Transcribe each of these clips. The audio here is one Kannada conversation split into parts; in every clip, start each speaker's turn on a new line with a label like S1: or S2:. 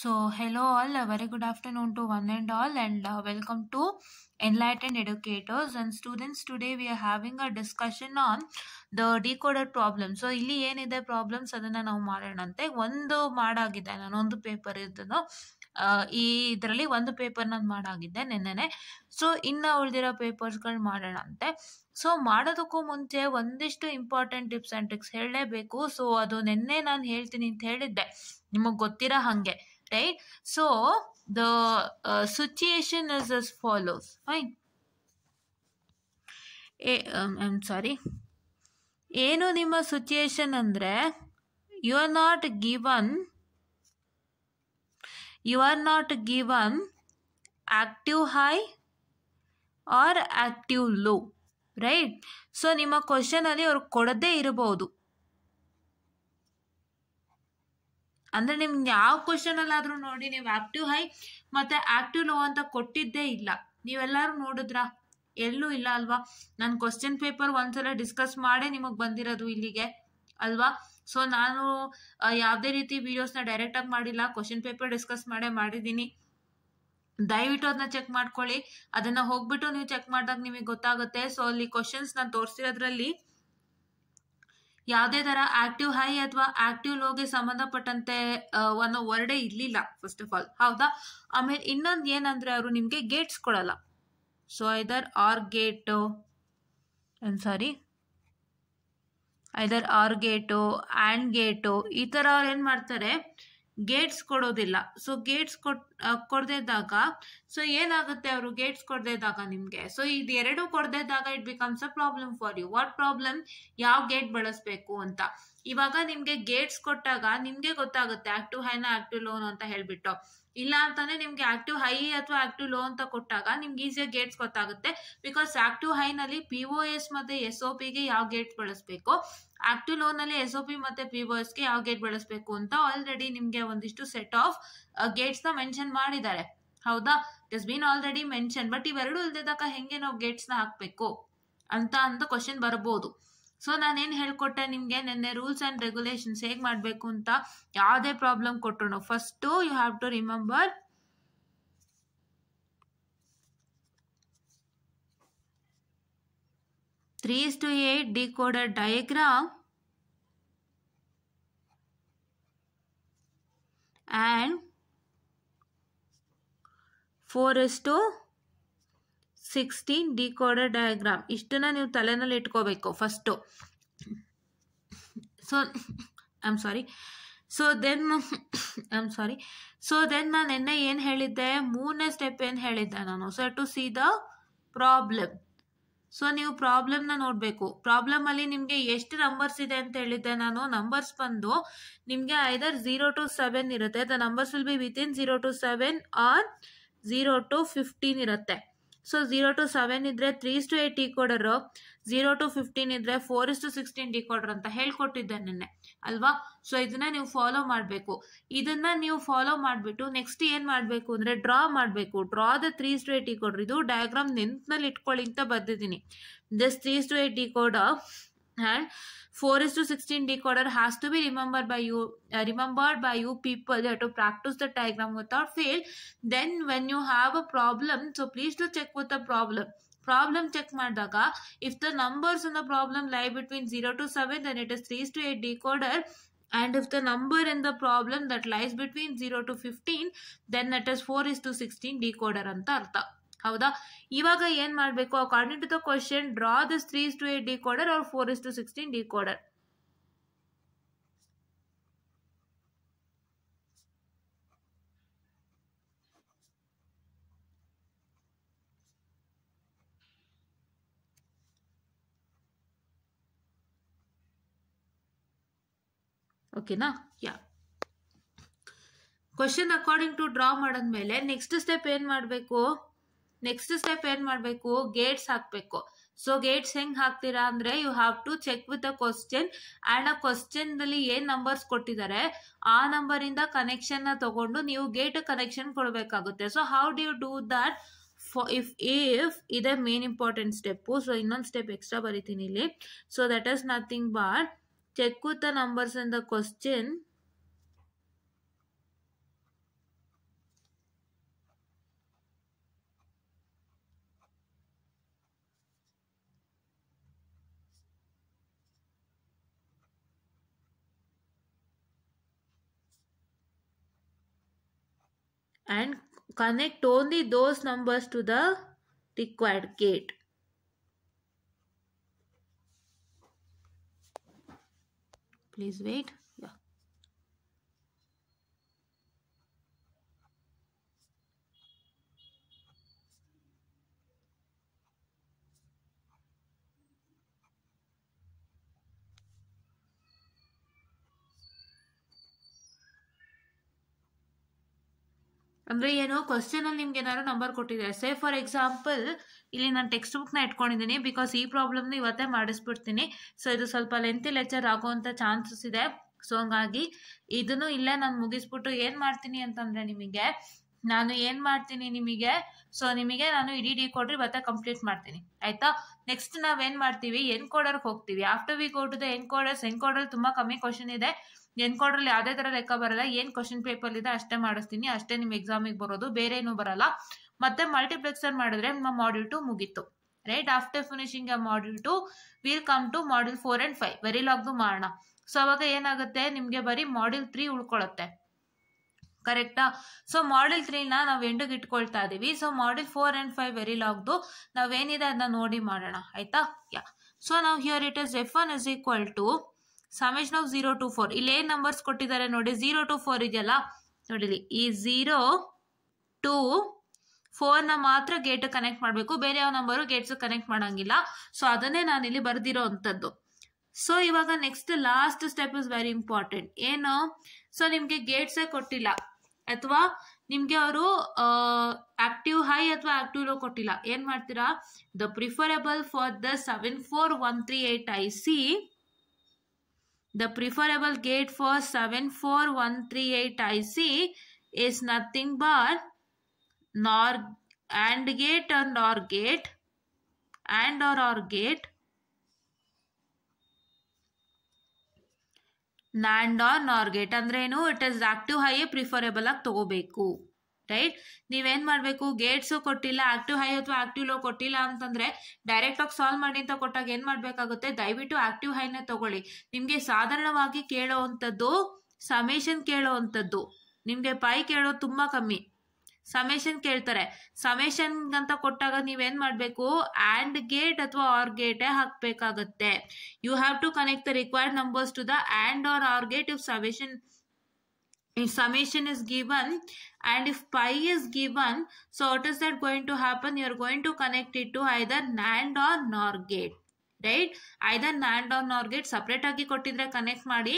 S1: So hello all very good afternoon to one and all and welcome to enlightened educators and students today we are having a discussion on the decoder the so ಇಲ್ಲಿ ಏನಿದೆ ಪ್ರಾಬ್ಲಮ್ಸ್ ಅದನ್ನು ನಾವು ಮಾಡೋಣಂತೆ ಒಂದು ಮಾಡಾಗಿದೆ ನಾನೊಂದು ಪೇಪರ್ ಇದನ್ನು ಈ ಇದರಲ್ಲಿ ಒಂದು ಪೇಪರ್ ನಾನು ಮಾಡಾಗಿದ್ದೆ ನಿನ್ನೆ ಸೊ ಇನ್ನು ಉಳಿದಿರೋ ಪೇಪರ್ಸ್ಗಳು ಮಾಡೋಣ ಅಂತೆ ಸೊ ಮಾಡೋದಕ್ಕೂ ಮುಂಚೆ ಒಂದಿಷ್ಟು ಇಂಪಾರ್ಟೆಂಟ್ ಟಿಪ್ಸ್ ಆ್ಯಂಡ್ ಟ್ರಿಕ್ಸ್ ಹೇಳಲೇಬೇಕು ಸೊ ಅದು ನಿನ್ನೆ ನಾನು ಹೇಳ್ತೀನಿ ಅಂತ ಹೇಳಿದ್ದೆ ನಿಮಗೆ ಗೊತ್ತಿರೋ ಹಾಗೆ right so the uh, situation is as follows fine A I'm sorry ಏನು ನಿಮ್ಮ ಸಿಚುಯೇಷನ್ ಅಂದರೆ you are not given you are not given active high or active low right so ನಿಮ್ಮ ಕ್ವಶನಲ್ಲಿ ಅವ್ರು ಕೊಡದೇ ಇರಬಹುದು ಅಂದರೆ ನಿಮ್ಗೆ ಯಾವ ಕ್ವಶನಲ್ಲಾದರೂ ನೋಡಿ ನೀವು ಆ್ಯಕ್ಟಿವ್ ಹೈ ಮತ್ತು ಆಕ್ಟಿವ್ ಲೋ ಅಂತ ಕೊಟ್ಟಿದ್ದೇ ಇಲ್ಲ ನೀವೆಲ್ಲಾರು ನೋಡಿದ್ರಾ ಎಲ್ಲೂ ಇಲ್ಲ ಅಲ್ವಾ ನಾನು ಕ್ವಶನ್ ಪೇಪರ್ ಒಂದ್ಸಲ ಡಿಸ್ಕಸ್ ಮಾಡೇ ನಿಮಗೆ ಬಂದಿರೋದು ಇಲ್ಲಿಗೆ ಅಲ್ವಾ ಸೊ ನಾನು ಯಾವುದೇ ರೀತಿ ಡೈರೆಕ್ಟ್ ಡೈರೆಕ್ಟಾಗಿ ಮಾಡಿಲ್ಲ ಕ್ವಶನ್ ಪೇಪರ್ ಡಿಸ್ಕಸ್ ಮಾಡೇ ಮಾಡಿದ್ದೀನಿ ದಯವಿಟ್ಟು ಅದನ್ನ ಚೆಕ್ ಮಾಡ್ಕೊಳ್ಳಿ ಅದನ್ನು ಹೋಗ್ಬಿಟ್ಟು ನೀವು ಚೆಕ್ ಮಾಡಿದಾಗ ನಿಮಗೆ ಗೊತ್ತಾಗುತ್ತೆ ಸೊ ಅಲ್ಲಿ ಕ್ವಶನ್ಸ್ ನಾನು ತೋರಿಸಿರೋದ್ರಲ್ಲಿ ಯಾವುದೇ ತರ ಆಕ್ಟಿವ್ ಹೈ ಅಥವಾ ಆಕ್ಟಿವ್ ಲೋಗೆ ಸಂಬಂಧಪಟ್ಟಂತೆ ಅನ್ನೋ ವರ್ಡೇ ಇರಲಿಲ್ಲ ಫಸ್ಟ್ ಆಫ್ ಆಲ್ ಹೌದಾ ಆಮೇಲೆ ಇನ್ನೊಂದು ಏನಂದ್ರೆ ಅವರು ನಿಮಗೆ ಗೇಟ್ಸ್ ಕೊಡಲ್ಲ so either or gate sorry either or gate and gate ಈ ಥರ ಅವ್ರು ಏನು ಮಾಡ್ತಾರೆ ಗೇಟ್ಸ್ ಕೊಡೋದಿಲ್ಲ ಸೊ ಗೇಟ್ಸ್ ಕೊಟ್ ಇದ್ದಾಗ ಸೊ ಏನಾಗುತ್ತೆ ಅವರು ಗೇಟ್ಸ್ ಕೊಡದೇದಾಗ ನಿಮಗೆ ಸೊ ಇದು ಎರಡು ಕೊಡದೇದಾಗ it becomes a problem for you what problem ಯಾವ ಗೇಟ್ ಬಳಸಬೇಕು ಅಂತ ಇವಾಗ ನಿಮಗೆ ಗೇಟ್ಸ್ ಕೊಟ್ಟಾಗ ನಿಮಗೆ ಗೊತ್ತಾಗುತ್ತೆ ಆಕ್ಟಿವ್ ಹೈನಾ ಆಕ್ಟಿವ್ ಲೋನ್ ಅಂತ ಹೇಳ್ಬಿಟ್ಟು ಇಲ್ಲ ಅಂತಾನೆ ನಿಮಗೆ ಆಕ್ಟಿವ್ ಹೈ ಅಥವಾ ಆಕ್ಟಿವ್ ಲೋ ಅಂತ ಕೊಟ್ಟಾಗ ನಿಮ್ಗೆ ಈಸಿಯಾಗಿ ಗೇಟ್ಸ್ ಗೊತ್ತಾಗುತ್ತೆ ಬಿಕಾಸ್ ಆಕ್ಟಿವ್ ಹೈನಲ್ಲಿ ಪಿ ಓ ಎಸ್ ಮತ್ತೆ ಎಸ್ ಒ ಪಿಗೆ ಯಾವ ಗೇಟ್ ಬಳಸಬೇಕು ಆಕ್ಟಿವ್ ಲೋನಲ್ಲಿ ಎಸ್ ಒ ಪಿ ಮತ್ತು ಪಿ ಒ ಎಸ್ಗೆ ಯಾವ ಗೇಟ್ ಬಳಸಬೇಕು ಅಂತ ಆಲ್ರೆಡಿ ನಿಮಗೆ ಒಂದಿಷ್ಟು ಸೆಟ್ ಆಫ್ ಗೇಟ್ಸ್ ನ ಮೆನ್ಷನ್ ಮಾಡಿದ್ದಾರೆ ಹೌದಾ it is been already mention but ಇವೆರಡು ಇಲ್ದಿದಾಗ ಹೆಂಗೆ ನಾವು ನ ಹಾಕಬೇಕು ಅಂತ ಅಂತ ಕ್ವಶನ್ ಬರಬಹುದು ಸೊ ನಾನೇನು ಹೇಳ್ಕೊಟ್ಟೆ ನಿಮಗೆ ನಿನ್ನೆ ರೂಲ್ಸ್ ಆ್ಯಂಡ್ ರೆಗ್ಯುಲೇಷನ್ಸ್ ಹೇಗೆ ಮಾಡಬೇಕು ಅಂತ ಯಾವುದೇ ಪ್ರಾಬ್ಲಮ್ ಕೊಟ್ಟರು first you have to remember three is to eight decoder diagram and 4 is to sixteen decoder diagram ಇಷ್ಟನ್ನು ನೀವು ತಲೆನಲ್ಲಿ ಇಟ್ಕೋಬೇಕು first so I'm am sorry so then I'm sorry so then ನಾನು ನಿನ್ನೆ ಏನು ಹೇಳಿದ್ದೆ ಮೂರನೇ ಸ್ಟೆಪ್ ಏನು ಹೇಳಿದ್ದೆ ನಾನು so to see the problem so ನೀವು ಪ್ರಾಬ್ಲಮ್ನ ನೋಡಬೇಕು ಪ್ರಾಬ್ಲಮಲ್ಲಿ ನಿಮಗೆ ಎಷ್ಟು ನಂಬರ್ಸ್ ಇದೆ ಅಂತ ಹೇಳಿದ್ದೆ ನಾನು ನಂಬರ್ಸ್ ಬಂದು ನಿಮಗೆ ಐದರ್ ಝೀರೋ ಟು ಸೆವೆನ್ ಇರುತ್ತೆ the numbers will be within zero to seven or zero to fifteen ಇರುತ್ತೆ ಸೊ ಝೀರೋ ಟು ಸೆವೆನ್ ಇದ್ದರೆ threes to eight decoder zero to fifteen ಇದ್ರೆ four is to sixteen decoder ಅಂತ ಹೇಳ್ಕೊಟ್ಟಿದ್ದೆ ನಿನ್ನೆ ಅಲ್ವಾ ಸೊ ಇದನ್ನ ನೀವು ಫಾಲೋ ಮಾಡಬೇಕು ಇದನ್ನ ನೀವು ಫಾಲೋ ಮಾಡಿಬಿಟ್ಟು ನೆಕ್ಸ್ಟ್ ಏನ್ ಮಾಡಬೇಕು ಅಂದ್ರೆ ಡ್ರಾ ಮಾಡಬೇಕು draw the threes to eight decoder ಇದು ಡಯಾಗ್ರಾಮ್ ನೆನ್ಪಿನಲ್ಲಿ ಇಟ್ಕೊಳ್ಳಿ ಅಂತ ಬರ್ದಿದ್ದೀನಿ just threes to eight decoder and 4 is to 16 decoder has to be remembered by you uh, remembered by you people you have to practice the diagram without fail then when you have a problem so please do check with the problem problem check ಮಾಡಿದಾಗ If the numbers in the problem lie between zero to seven, then it is three threes to decoder and if the number in the problem that lies between 0 to 15 then that is 4 is to 16 decoder anta artha ಹೌದಾ ಇವಾಗ ಏನ್ ಮಾಡ್ಬೇಕು according to the question draw this three to eight decoder ಅವ್ರ four is to sixteen decoder ಓಕೆನಾ yeah question according to draw ಮೇಲೆ ನೆಕ್ಸ್ಟ್ ಸ್ಟೆಪ್ ಏನು ಮಾಡಬೇಕು ನೆಕ್ಸ್ಟ್ ಸ್ಟೆಪ್ ಏನು ಮಾಡಬೇಕು ಗೇಟ್ಸ್ ಹಾಕಬೇಕು ಸೊ ಗೇಟ್ಸ್ ಹೆಂಗ್ ಹಾಕ್ತೀರಾ ಅಂದ್ರೆ you have to check with a question and ಆ ಕ್ವಶನ್ದಲ್ಲಿ ಏನು ನಂಬರ್ಸ್ ಕೊಟ್ಟಿದ್ದಾರೆ ಆ ಇಂದ ಕನೆಕ್ಷನ್ ತಗೊಂಡು ನೀವು ಗೇಟ್ ಕನೆಕ್ಷನ್ ಕೊಡಬೇಕಾಗುತ್ತೆ so how do you do that for if if ಇದೇ ಮೇನ್ ಇಂಪಾರ್ಟೆಂಟ್ ಸ್ಟೆಪ್ಪು ಸೊ ಇನ್ನೊಂದು ಸ್ಟೆಪ್ ಎಕ್ಸ್ಟ್ರಾ ಬರಿತೀನಿ ಇಲ್ಲಿ so that is nothing but check with the numbers in the question and connect only those numbers to the required gate. Please wait. ಅಂದರೆ ಏನು ಅಲ್ಲಿ ನಿಮ್ಗೆ ಏನಾದ್ರು ನಂಬರ್ ಕೊಟ್ಟಿದ್ದಾರೆ ಸೇ ಫಾರ್ ಎಕ್ಸಾಂಪಲ್ ಇಲ್ಲಿ ನಾನು ಟೆಕ್ಸ್ಟ್ ಬುಕ್ನ ಇಟ್ಕೊಂಡಿದ್ದೀನಿ ಬಿಕಾಸ್ ಈ ಪ್ರಾಬ್ಲಮ್ನ ಇವತ್ತೇ ಮಾಡಿಸ್ಬಿಡ್ತೀನಿ ಸೊ ಇದು ಸ್ವಲ್ಪ ಲೆಂತಿ ಲೆಕ್ಚರ್ ಆಗೋವಂಥ ಚಾನ್ಸಸ್ ಇದೆ ಸೊ ಹಂಗಾಗಿ ಇದನ್ನು ಇಲ್ಲೇ ನಾನು ಮುಗಿಸ್ಬಿಟ್ಟು ಏನು ಮಾಡ್ತೀನಿ ಅಂತಂದರೆ ನಿಮಗೆ ನಾನು ಏನು ಮಾಡ್ತೀನಿ ನಿಮಗೆ ಸೊ ನಿಮಗೆ ನಾನು ಇಡೀ ಡಿ ಕೊಡ್ರಿ ಮತ್ತೆ ಕಂಪ್ಲೀಟ್ ಮಾಡ್ತೀನಿ ಆಯ್ತಾ ನೆಕ್ಸ್ಟ್ ನಾವೇನು ಮಾಡ್ತೀವಿ ಎನ್ ಕೋಡರ್ ಹೋಗ್ತೀವಿ after we go to the encoders encoder ತುಂಬ ಕಮ್ಮಿ ಕ್ವಶನ್ ಇದೆ ಎನ್ಕೌಂಡ್ರಲ್ಲಿ ಯಾವ್ದೇ ತರ ಲೆಕ್ಕ ಬರಲ್ಲ ಏನ್ ಕ್ವಶನ್ ಪೇಪರ್ ಇದೆ ಅಷ್ಟೇ ಮಾಡಿಸ್ತೀನಿ ಅಷ್ಟೇ ನಿಮ್ಮ ಎಕ್ಸಾಮಿಗೆ ಬರೋದು ಬೇರೆ ಏನು ಬರಲ್ಲ ಮತ್ತೆ ಮಲ್ಟಿಪ್ಲೆಕ್ಸರ್ ಮಾಡಿದ್ರೆ ನಿಮ್ಮ ಮಾಡ್ಯೂಲ್ ಟು ಮುಗೀತು right after finishing a module two will come to module four and five very ಲಾಗ್ದು ಮಾಡೋಣ ಸೊ ಅವಾಗ ಏನಾಗುತ್ತೆ ನಿಮಗೆ ಬರೀ ಮಾಡ್ಯೂಲ್ ತ್ರೀ ಉಳ್ಕೊಳತ್ತೆ ಕರೆಕ್ಟಾ ಸೊ ಮಾಡ್ಯೂಲ್ ತ್ರೀನ ನಾವು ಎಂಡಿಗೆ ಇಟ್ಕೊಳ್ತಾ ಇದೀವಿ so module four and five very ಲಾಗ್ದು ನಾವೇನಿದೆ ಅದನ್ನ ನೋಡಿ ಮಾಡೋಣ ಆಯ್ತಾ ಯಾ ಸೊ ನಾವ್ here it is F one is equal to summation of zero to four ಏನ್ ನಂಬರ್ಸ್ ಕೊಟ್ಟಿದ್ದಾರೆ ನೋಡಿ ಝೀರೋ ಟು ಫೋರ್ ಇದೆಯಲ್ಲ ನೋಡಿಲಿ ಈ ಝೀರೋ ಟು ನ ಮಾತ್ರ ಗೇಟ್ ಕನೆಕ್ಟ್ ಮಾಡಬೇಕು ಬೇರೆ ಯಾವ ನಂಬರು ಗೇಟ್ಸ್ ಕನೆಕ್ಟ್ ಮಾಡೋಂಗಿಲ್ಲ ಸೊ ಅದನ್ನೇ ನಾನು ಇಲ್ಲಿ ಬರೆದಿರೋ ಅಂಥದ್ದು ಸೊ ಇವಾಗ next last step is very important ಏನು ಸೊ ನಿಮಗೆ ಗೇಟ್ಸೇ ಕೊಟ್ಟಿಲ್ಲ ಅಥವಾ ನಿಮಗೆ ಅವರು ಆಕ್ಟಿವ್ ಹೈ ಅಥವಾ ಆಕ್ಟಿವ್ ಲೋ ಕೊಟ್ಟಿಲ್ಲ ಏನು ಮಾಡ್ತೀರಾ the preferable for the seven four one three eight I C The preferable gate for 74138 IC is nothing but NOR AND gate and or gate AND or OR gate NAND or NOR gate ಅಂದ್ರೆ ಏನು ಇಟ್ ಇಸ್ ಆಕ್ಟಿವ್ ಹೈಯೇ ಪ್ರಿಫರೇಬಲ್ ಆಗಿ ತಗೋಬೇಕು ರೈಟ್ ನೀವೇನು ಮಾಡಬೇಕು ಗೇಟ್ಸ್ ಕೊಟ್ಟಿಲ್ಲ ಆಕ್ಟಿವ್ ಹೈ ಅಥವಾ ಆಕ್ಟಿವ್ ಲೋ ಕೊಟ್ಟಿಲ್ಲ ಅಂತಂದರೆ ಡೈರೆಕ್ಟಾಗಿ ಸಾಲ್ವ್ ಮಾಡಿ ಅಂತ ಕೊಟ್ಟಾಗ ಏನು ಮಾಡಬೇಕಾಗುತ್ತೆ ದಯವಿಟ್ಟು ಆಕ್ಟಿವ್ ಹೈನ ತಗೊಳ್ಳಿ ನಿಮಗೆ ಸಾಧಾರಣವಾಗಿ ಕೇಳೋವಂಥದ್ದು ಸಮೇಷನ್ ಕೇಳೋವಂಥದ್ದು ನಿಮಗೆ ಪೈ ಕೇಳೋದು ತುಂಬಾ ಕಮ್ಮಿ ಸಮೇಷನ್ ಕೇಳ್ತಾರೆ ಸಮೇಷನ್ ಅಂತ ಕೊಟ್ಟಾಗ ನೀವೇನು ಮಾಡಬೇಕು ಆಂಡ್ ಗೇಟ್ ಅಥವಾ ಆರ್ ಗೇಟ್ ಹಾಕ್ಬೇಕಾಗತ್ತೆ you have to connect the required numbers to the and R R gate if summation if summation is given and if pi is given so what is that going to happen you are going to connect it to either NAND or NOR gate right either NAND on NOR gate separate ಆಗಿ ಕೊಟ್ಟಿದ್ರೆ ಕನೆಕ್ಟ್ ಮಾಡಿ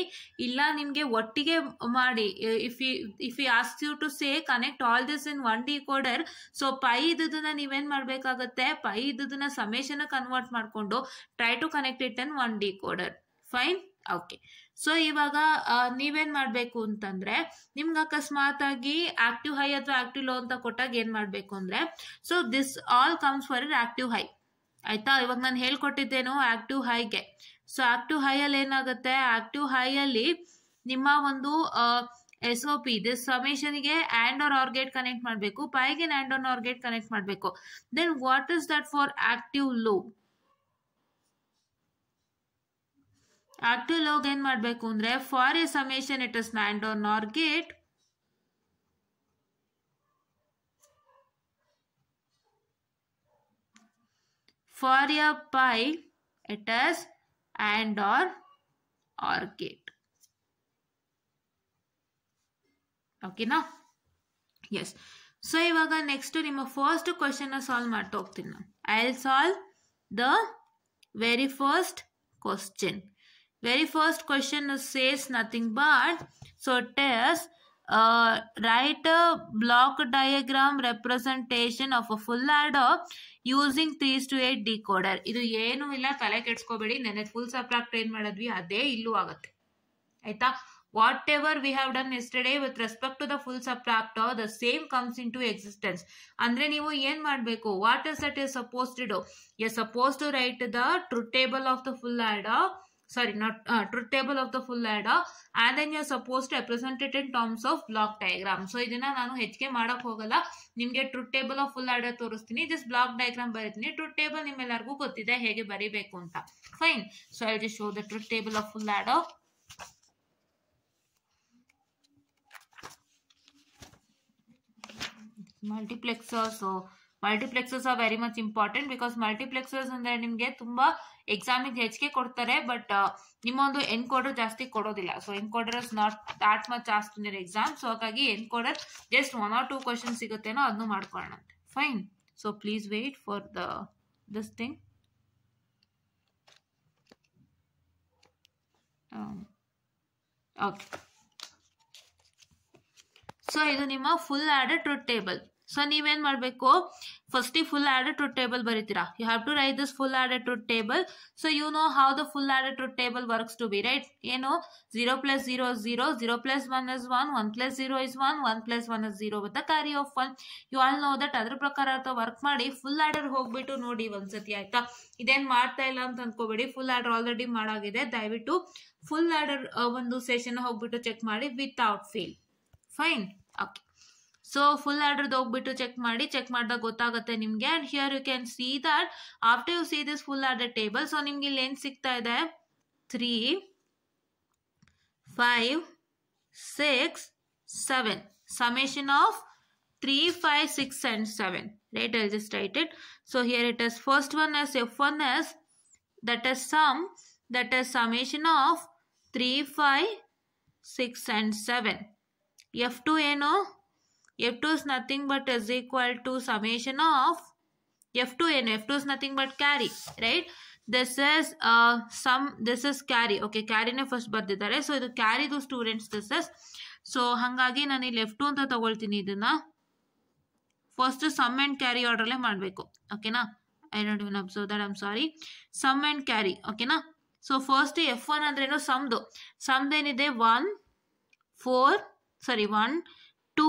S1: ಇಲ್ಲ ನಿಮಗೆ ಒಟ್ಟಿಗೆ ಮಾಡಿ if you if you ask you to say connect all this in one decoder so pi ಇದ್ದದನ್ನ ನೀವೇನು ಮಾಡಬೇಕಾಗುತ್ತೆ ಪೈ ಇದ್ದದನ್ನ ಸಮೇಶನ ಕನ್ವರ್ಟ್ ಮಾಡಿಕೊಂಡು try to connect it in one decoder fine okay so ಇವಾಗ ನೀವೇನ್ ಮಾಡಬೇಕು ಅಂತಂದ್ರೆ ನಿಮ್ಗೆ ಅಕಸ್ಮಾತ್ ಆಗಿ ಆಕ್ಟಿವ್ ಹೈ ಅಥವಾ ಆಕ್ಟಿವ್ ಲೋ ಅಂತ ಕೊಟ್ಟಾಗ ಏನ್ ಮಾಡಬೇಕು ಅಂದ್ರೆ so this all comes for your active high ಆಯ್ತಾ ಇವಾಗ ನಾನು ಹೇಳ್ಕೊಟ್ಟಿದ್ದೇನು ಆಕ್ಟಿವ್ ಹೈಗೆ ಸೊ ಆಕ್ಟಿವ್ ಹೈ ಅಲ್ಲಿ ಏನಾಗುತ್ತೆ ಆಕ್ಟಿವ್ ಹೈ ಅಲ್ಲಿ ನಿಮ್ಮ ಒಂದು ಎಸ್ ಒ ಪಿ ದಿಸ್ ಸಮೇಶನ್ಗೆ ಆ್ಯಂಡ್ ಆರ್ ಆರ್ಗೇಟ್ ಕನೆಕ್ಟ್ ಮಾಡಬೇಕು ಪೈಗೆ ಆ್ಯಂಡ್ ಆನ್ ಆರ್ಗೇಟ್ ಕನೆಕ್ಟ್ ಮಾಡಬೇಕು then what is that for active low act to log ಏನ್ ಮಾಡಬೇಕು ಅಂದ್ರೆ for your ಯೂಮೇಷನ್ it is and or gate for your pi اٹ is and or gate okay no yes so ಇವಾಗ ನೆಕ್ಸ್ಟ್ ನಿಮ್ಮ ಫಸ್ಟ್ ಕ್ವೆಶ್ಚನ್ ಸಾಲ್ವ್ ಮಾಡ್ತ ಹೋಗ್ತೀನಿ ನಾನು I'll solve the very first question Very first question says nothing but so test uh, write a block diagram representation of a full adder using threes to eight decoder ಇದು ಏನೂ ಇಲ್ಲ ತಲೆ ಕೆಡ್ಸ್ಕೋಬೇಡಿ ನೆನೆ ಫುಲ್ ಸಬ್ಟ್ರಾಕ್ಟ್ ಏನು ಮಾಡಿದ್ವಿ ಅದೇ ಇಲ್ಲೂ ಆಗುತ್ತೆ ಆಯ್ತಾ whatever we have done yesterday with respect to the full subtract the same comes into existence ಅಂದರೆ ನೀವು ಏನು ಮಾಡಬೇಕು what is that is suppose to do suppose to write the true table of the full add sorry not uh, truth table of the full adder and then you are supposed to block diagram so ಇದನ್ನ ನಾನು ಹೆಚ್ಚಿಗೆ ಮಾಡಕ್ ಹೋಗಲ್ಲ ನಿಮಗೆ truth table of full adder ತೋರಿಸ್ತೀನಿ ಜಸ್ಟ್ ಬ್ಲಾಕ್ ಡಯಾಗ್ರಾಮ್ ಬರೀತೀನಿ ಟ್ರೂತ್ ಟೇಬಲ್ ನಿಮ್ಮೆಲ್ಲರಿಗೂ ಗೊತ್ತಿದೆ ಹೇಗೆ ಬರೀಬೇಕು ಅಂತ fine so I just show the truth table of full adder multiplexer so multiplexers are very much important because multiplexers ಅಂದ್ರೆ ನಿಮ್ಗೆ ತುಂಬಾ ಎಕ್ಸಾಮಿಗೆ ಹೆಚ್ಚಿಗೆ ಕೊಡ್ತಾರೆ ಬಟ್ ನಿಮ್ಮ ಒಂದು ಎನ್ಕೋಡರ್ ಜಾಸ್ತಿ ಕೊಡೋದಿಲ್ಲ so encoder is not that much ಜಾಸ್ತಿ ಇನ್ ಎಕ್ಸಾಮ್ ಸೊ ಹಾಗಾಗಿ ಎನ್ encoder just one or two question ಸಿಗುತ್ತೇನೋ ಅದನ್ನು ಮಾಡ್ಕೊಳ್ಳೋಣ fine so please wait for the this thing okay so ಇದು ನಿಮ್ಮ full add truth table so ನೀವೇನು ಮಾಡಬೇಕು ಈ ಫುಲ್ ಆರ್ಡರ್ ಟು ಟೇಬಲ್ ಬರೀತೀರಾ you have to write this full added to table so you know how the full added to table works to B right ಏನು zero plus zero zero zero plus one is one one plus zero is one one plus one is zero with carry of one you all know that ಅದ್ರ ಪ್ರಕಾರ ಅಥವಾ ವರ್ಕ್ ಮಾಡಿ ಫುಲ್ ಆರ್ಡರ್ ಹೋಗ್ಬಿಟ್ಟು ನೋಡಿ ಒಂದ್ಸತಿ ಆಯ್ತಾ ಇದೇನ್ ಮಾಡ್ತಾ ಇಲ್ಲ ಅಂತ ಅನ್ಕೋಬೇಡಿ ಫುಲ್ ಆರ್ಡರ್ ಆಲ್ರೆಡಿ ಮಾಡಾಗಿದೆ ದಯವಿಟ್ಟು ಫುಲ್ ಆರ್ಡರ್ ಒಂದು ಸೆಷನ್ ಹೋಗ್ಬಿಟ್ಟು ಚೆಕ್ ಮಾಡಿ without fail fine okay so full ಆರ್ಡರ್ದು ಹೋಗ್ಬಿಟ್ಟು ಚೆಕ್ ಮಾಡಿ ಚೆಕ್ ಮಾಡಿದಾಗ ಗೊತ್ತಾಗುತ್ತೆ ನಿಮಗೆ and here you can see that after you see this full order table so ನಿಮ್ಗೆ ಇಲ್ಲಿ ಏನು ಸಿಗ್ತಾ ಇದೆ three five six seven summation of three five six and seven right I just write it so here it is first one S F one S that is sum that is summation of three five six and seven F two ಏನು F two is nothing but is equal to summation of F two ಏನು F two is nothing but carry right this uh, sum this is carry okay ಕ್ಯಾರಿನೇ ಫಸ್ಟ್ ಬರ್ದಿದ್ದಾರೆ ಸೊ ಇದು ಕ್ಯಾರಿದು ಸ್ಟೂಡೆಂಟ್ಸ್ ದಿಸ್ ಇಸ್ ಸೊ ಹಾಗಾಗಿ ನಾನು ಇಲ್ಲಿ ಎಫ್ ಟು ಅಂತ ತಗೊಳ್ತೀನಿ ಇದನ್ನ ಫಸ್ಟ್ ಸಮ್ ಆ್ಯಂಡ್ ಕ್ಯಾರಿ ಆರ್ಡ್ರಲ್ಲೇ ಮಾಡಬೇಕು ಓಕೆನಾ I don't even observe that I'm sorry sum and carry ಓಕೆನಾ ಸೊ ಫಸ್ಟ್ ಎಫ್ ಒನ್ ಅಂದ್ರೇನು ಸಮ್ದು ಸಮ್ದೇನಿದೆ one four sorry one two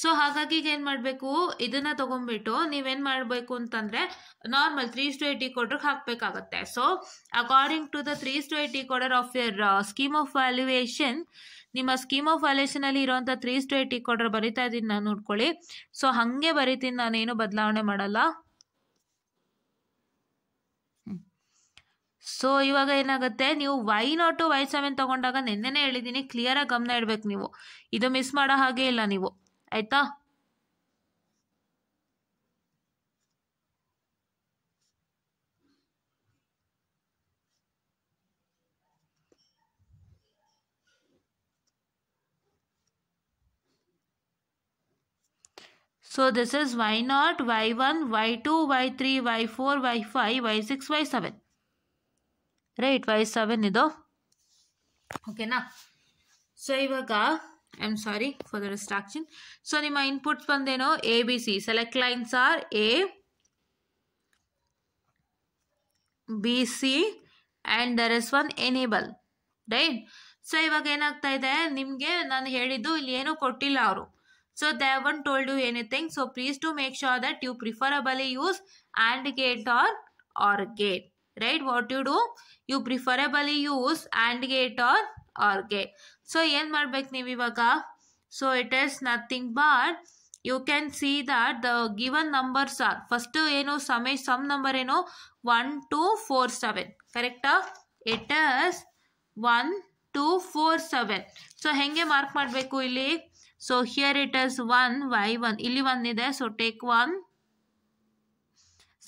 S1: so ಹಾಗಾಗಿ ಈಗ ಏನು ಮಾಡಬೇಕು ಇದನ್ನು ತೊಗೊಂಡ್ಬಿಟ್ಟು ನೀವೇನು ಮಾಡಬೇಕು ಅಂತಂದರೆ ನಾರ್ಮಲ್ ತ್ರೀಸ್ ಟು ಏಯ್ಟಿ ಕೋಡ್ರಿಗೆ ಹಾಕಬೇಕಾಗತ್ತೆ so according to the threes to eighty coder of your scheme of valuation ನಿಮ್ಮ ಸ್ಕೀಮ್ ಆಫ್ ಅಲ್ಲಿ ಇರೋವಂಥ ತ್ರೀಸ್ ಟು ಏಯ್ಟಿ ಕೋಡರ್ ಬರಿತಾ ಇದೀನಿ ನಾನು ನೋಡ್ಕೊಳ್ಳಿ ಸೊ ಹಾಗೆ ಬರಿತೀನಿ ಏನು ಬದಲಾವಣೆ ಮಾಡಲ್ಲ ಸೊ ಇವಾಗ ಏನಾಗುತ್ತೆ ನೀವು Y not to Y seven ತಗೊಂಡಾಗ ನಿನ್ನೆನೇ ಹೇಳಿದ್ದೀನಿ ಕ್ಲಿಯರಾಗಿ ಗಮನ ಇಡಬೇಕು ನೀವು ಇದು ಮಿಸ್ ಮಾಡೋ ಹಾಗೆ ಇಲ್ಲ ನೀವು ऐता so this is Y naught Y one Y two Y three Y four Y five Y six Y seven right Y seven इो ओके सो इवगा I am sorry for the distraction so ನಿಮ್ಮ ಇನ್ಪುಟ್ಸ್ ಬಂದೇನೋ A B C select lines are A B C and there is one enable right so ಇವಾಗ ಏನಾಗ್ತಾ ಇದೆ ನಿಮಗೆ ನಾನು ಹೇಳಿದ್ದು ಇಲ್ಲಿ ಏನೂ ಕೊಟ್ಟಿಲ್ಲ ಅವರು so they one told you anything so please to make sure that you preferably use and gate or R gate right what you do you preferably use and gate or R gate so ಏನು ಮಾಡ್ಬೇಕು ನೀವು ಇವಾಗ so it is nothing but you can see that the given numbers are first ಏನು ಸಮೇ ಸಮ್ ನಂಬರ್ ಏನು ಒನ್ ಟೂ ಫೋರ್ ಸೆವೆನ್ ಕರೆಕ್ಟಾ it is one two four seven so ಹೆಂಗೆ ಮಾರ್ಕ್ ಮಾಡಬೇಕು ಇಲ್ಲಿ so here it is one Y one ಇಲ್ಲಿ ಒನ್ ಇದೆ so take one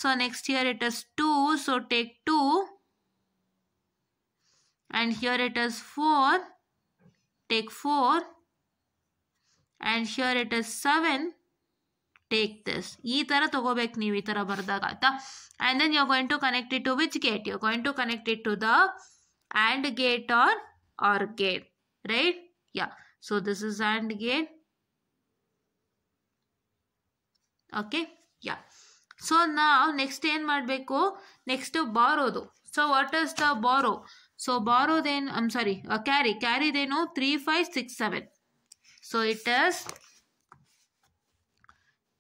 S1: so next here it is two so take two and here it is four take 4 and here it is 7 take this ee tara tagobek neevu ee tara bardaga aita and then you are going to connect it to which gate you are going to connect it to the and gate or or gate right yeah so this is and gate okay yeah so now next in en maadbeku next to borrow so what is the borrow so ಬಾರೋದೇನು then, I'm carry uh, three five six seven so it it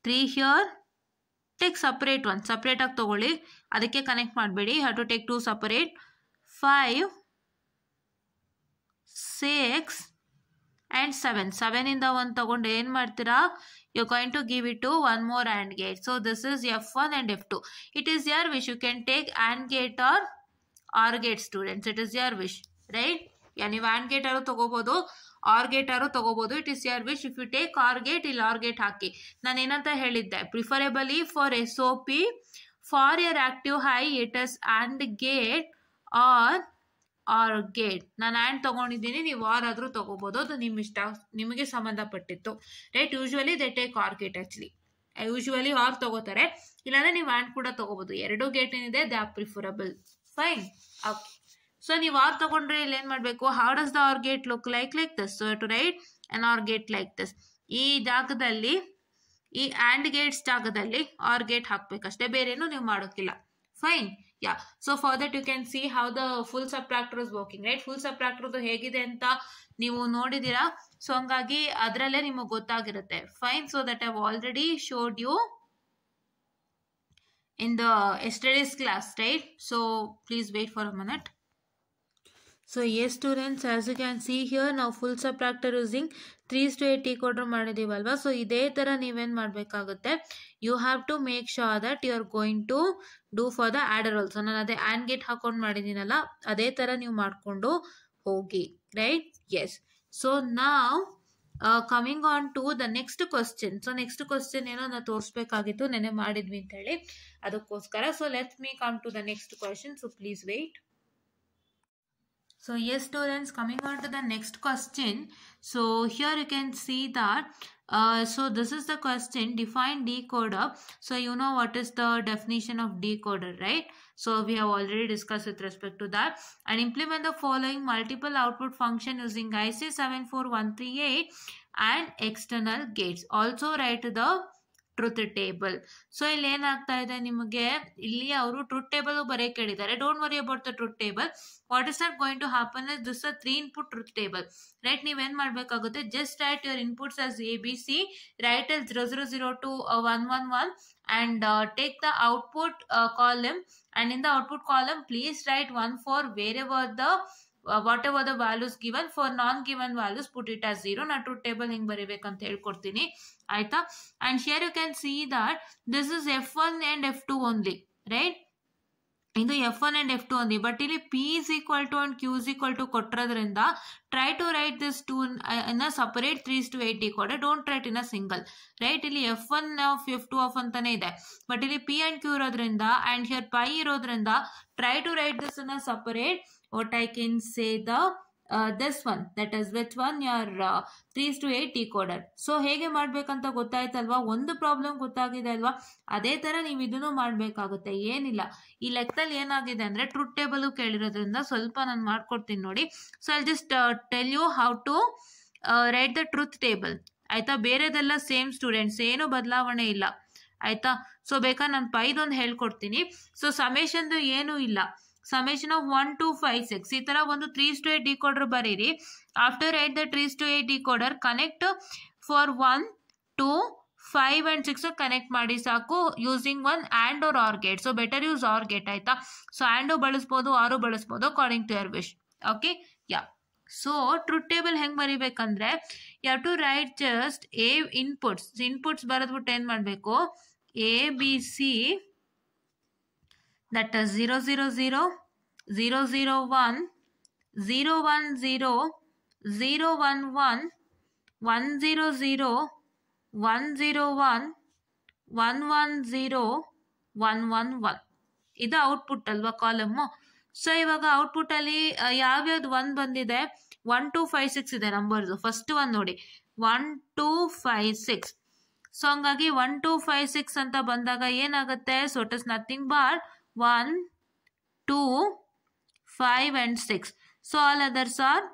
S1: three here take Take one one. ಆಗಿ ತಗೊಳ್ಳಿ ಅದಕ್ಕೆ ಕನೆಕ್ಟ್ ಮಾಡಬೇಡಿ have to take to separate five six and seven ಸೆವೆನಿಂದ ಒಂದು ತಗೊಂಡು ಏನು ಮಾಡ್ತೀರಾ you coin to give it to one more and gate so this is F one and F two it is your wish you can take and gate or R gate students it is your wish right ನೀವು ಆ್ಯಂಡ್ ಗೇಟ್ ಆರು ತಗೋಬಹುದು ಆರ್ ಗೇಟ್ ಆರು ತಗೋಬಹುದು it is your wish if you take or gate ಇಲ್ಲಿ ಆರ್ ಗೇಟ್ ಹಾಕಿ ನಾನು ಏನಂತ ಹೇಳಿದ್ದೆ preferably for S O P for your active high it is and gate or R gate ನಾನು ಆ್ಯಂಡ್ ತಗೊಂಡಿದ್ದೀನಿ ನೀವು ಆರ್ ಆದರೂ ತೊಗೋಬೋದು ಅದು ನಿಮ್ಮ ಇಷ್ಟ ನಿಮಗೆ ಸಂಬಂಧಪಟ್ಟಿತ್ತು right usually they take or gate actually usually or ತಗೋತಾರೆ ಇಲ್ಲಾಂದರೆ ನೀವು ಆ್ಯಂಡ್ ಕೂಡ ತೊಗೋಬೋದು ಎರಡು ಗೇಟ್ ಏನಿದೆ they are preferable fine okay so ನೀವು ಆರ್ ತಗೊಂಡ್ರೆ ಇಲ್ಲಿ ಏನ್ ಮಾಡಬೇಕು how does the or gate look like like Dus so to write an or gate like ದಸ್ ಈ ಜಾಗದಲ್ಲಿ ಈ ಆಂಡ್ ಗೇಟ್ಸ್ ಜಾಗದಲ್ಲಿ ಆರ್ ಗೇಟ್ ಹಾಕ್ಬೇಕಷ್ಟೇ ಬೇರೇನು ನೀವು ಮಾಡೋಕ್ಕಿಲ್ಲ fine yeah so for that you can see how the full subtractor is working right full ಸಬ್ಟ್ರಾಕ್ಟರ್ದು ಹೇಗಿದೆ ಅಂತ ನೀವು ನೋಡಿದ್ದೀರಾ ಸೊ ಹಂಗಾಗಿ ಅದರಲ್ಲೇ ನಿಮಗೆ ಗೊತ್ತಾಗಿರುತ್ತೆ fine so that I've already showed you in the yesterday's class right? So please wait for a minute. So yes students as you can see here ನಾವು full subtractor using threes to ಈ ಈಕ್ವಟರ್ ಮಾಡಿದ್ದೀವಲ್ವಾ ಸೊ ಇದೇ ಥರ ನೀವೇನು ಮಾಡಬೇಕಾಗುತ್ತೆ you have to make sure that you are going to do for the adder also ನಾನು ಅದೇ ಆ್ಯಂಡ್ ಗೇಟ್ ಹಾಕೊಂಡು ಮಾಡಿದ್ದೀನಲ್ಲ ಅದೇ ಥರ ನೀವು ಮಾಡಿಕೊಂಡು ಹೋಗಿ ರೈಟ್ ಎಸ್ ಸೊ ನಾವು coming on to the next question so next question ಏನೋ ನಾವು ತೋರಿಸ್ಬೇಕಾಗಿತ್ತು ನೆನೆ ಮಾಡಿದ್ವಿ ಅಂತ ಹೇಳಿ ಅದಕ್ಕೋಸ್ಕರ so let me come to the next question so please wait So yes students coming on to the next question. So here you can see that uh, so this is the question define decoder. So you know what is the definition of decoder right. So we have already discussed with respect to that and implement the following multiple output function using IC 74138 and external gates. Also write the truth table so ಇಲ್ಲಿ ಏನಾಗ್ತಾ ಇದೆ ನಿಮಗೆ ಇಲ್ಲಿ ಅವರು ಟ್ರೂತ್ ಟೇಬಲ್ ಬರೆಯ ಕೇಳಿದ್ದಾರೆ don't worry about the truth table what is not going to happen is this three input truth table right ನೀವೇನ್ ಮಾಡಬೇಕಾಗುತ್ತೆ just write your inputs as A B C right as zero zero zero to one one one and take the output column and in the output column please write one for where for what whatever the values given for non given values put it it zero ನಾ ಟ್ರೂತ್ ಟೇಬಲ್ ಹಿಂಗೆ ಬರೀಬೇಕಂತ ಹೇಳ್ಕೊಡ್ತೀನಿ ಆಯ್ತಾ and here you can see that this is F one and F two only right ಇದು F one and F two ಅಂದಿ ಬಟ್ ಇಲ್ಲಿ P is equal to and Q is equal to ಕೊಟ್ಟಿರೋದ್ರಿಂದ try to write this to in separate threes to eight equal don't write in a single right ಇಲ್ಲಿ F one of F two of ಅಂತಾನೆ ಇದೆ ಬಟ್ ಇಲ್ಲಿ ಪಿ ಅಂಡ್ ಕ್ಯೂ ಇರೋದ್ರಿಂದ ಅಂಡ್ ಹಿಯರ್ ಪೈ ಇರೋದ್ರಿಂದ try to write this in a separate what I can say the Uh, this one that is which one your uh, 3 to 8 decoder so ಹೇಗೆ ಮಾಡ್ಬೇಕಂತ ಗೊತ್ತಾಯ್ತಲ್ವಾ ಒಂದು ಪ್ರಾಬ್ಲಮ್ ಗೊತ್ತಾಗಿದೆ ಅಲ್ವಾ ಅದೇ ಥರ ನೀವು ಇದನ್ನು ಮಾಡಬೇಕಾಗುತ್ತೆ ಏನಿಲ್ಲ ಈ ಲೆಕ್ಕದಲ್ಲಿ ಏನಾಗಿದೆ ಅಂದರೆ ಟ್ರೂತ್ ಟೇಬಲು ಕೇಳಿರೋದ್ರಿಂದ ಸ್ವಲ್ಪ ನಾನು ಮಾಡ್ಕೊಡ್ತೀನಿ ನೋಡಿ so I just tell you how to write the truth table ಆಯಿತಾ ಬೇರೆದೆಲ್ಲ ಸೇಮ್ ಸ್ಟೂಡೆಂಟ್ಸ್ ಏನೂ ಬದಲಾವಣೆ ಇಲ್ಲ ಆಯಿತಾ ಸೊ ಬೇಕಾ ನಾನು ಪೈದೊಂದು ಹೇಳ್ಕೊಡ್ತೀನಿ ಸೊ ಸಮೇಶನ್ದು ಏನೂ ಇಲ್ಲ summation of one two five six ಈ ಥರ ಒಂದು ತ್ರೀಸ್ ಟು ಏಟ್ ಡಿಕೋಡರ್ ಬರೀರಿ after eight the threes to eight decoder connect for one two five and six connect ಮಾಡಿ ಸಾಕು using one and R R gate so better use R gate ಆಯ್ತಾ ಸೊ ಆ್ಯಂಡು ಬಳಸ್ಬೋದು ಆರು ಬಳಸ್ಬೋದು according to your wish okay yeah so truth table ಹೆಂಗೆ ಬರಿಬೇಕಂದ್ರೆ have to write just a inputs inputs ಬರೆದ್ಬಿಟ್ಟು ಏನು ಮಾಡಬೇಕು A B C that zero zero zero zero zero zero one one one one one zero one zero one one one zero one one one ಇದು ಔಟ್ಪುಟ್ ಅಲ್ವಾ ಕಾಲಮ್ಮು ಸೊ ಇವಾಗ ಔಟ್ಪುಟಲ್ಲಿ ಯಾವ್ಯಾವ್ದು ಒನ್ ಬಂದಿದೆ ಒನ್ ಟು ಫೈವ್ ಸಿಕ್ಸ್ ಇದೆ ನಂಬರ್ಸು ಫಸ್ಟ್ ಒನ್ ನೋಡಿ one two five six so ಹಂಗಾಗಿ ಒನ್ ಟೂ ಫೈವ್ ಸಿಕ್ಸ್ ಅಂತ ಬಂದಾಗ ಏನಾಗುತ್ತೆ so it is nothing but one two five and six so all others are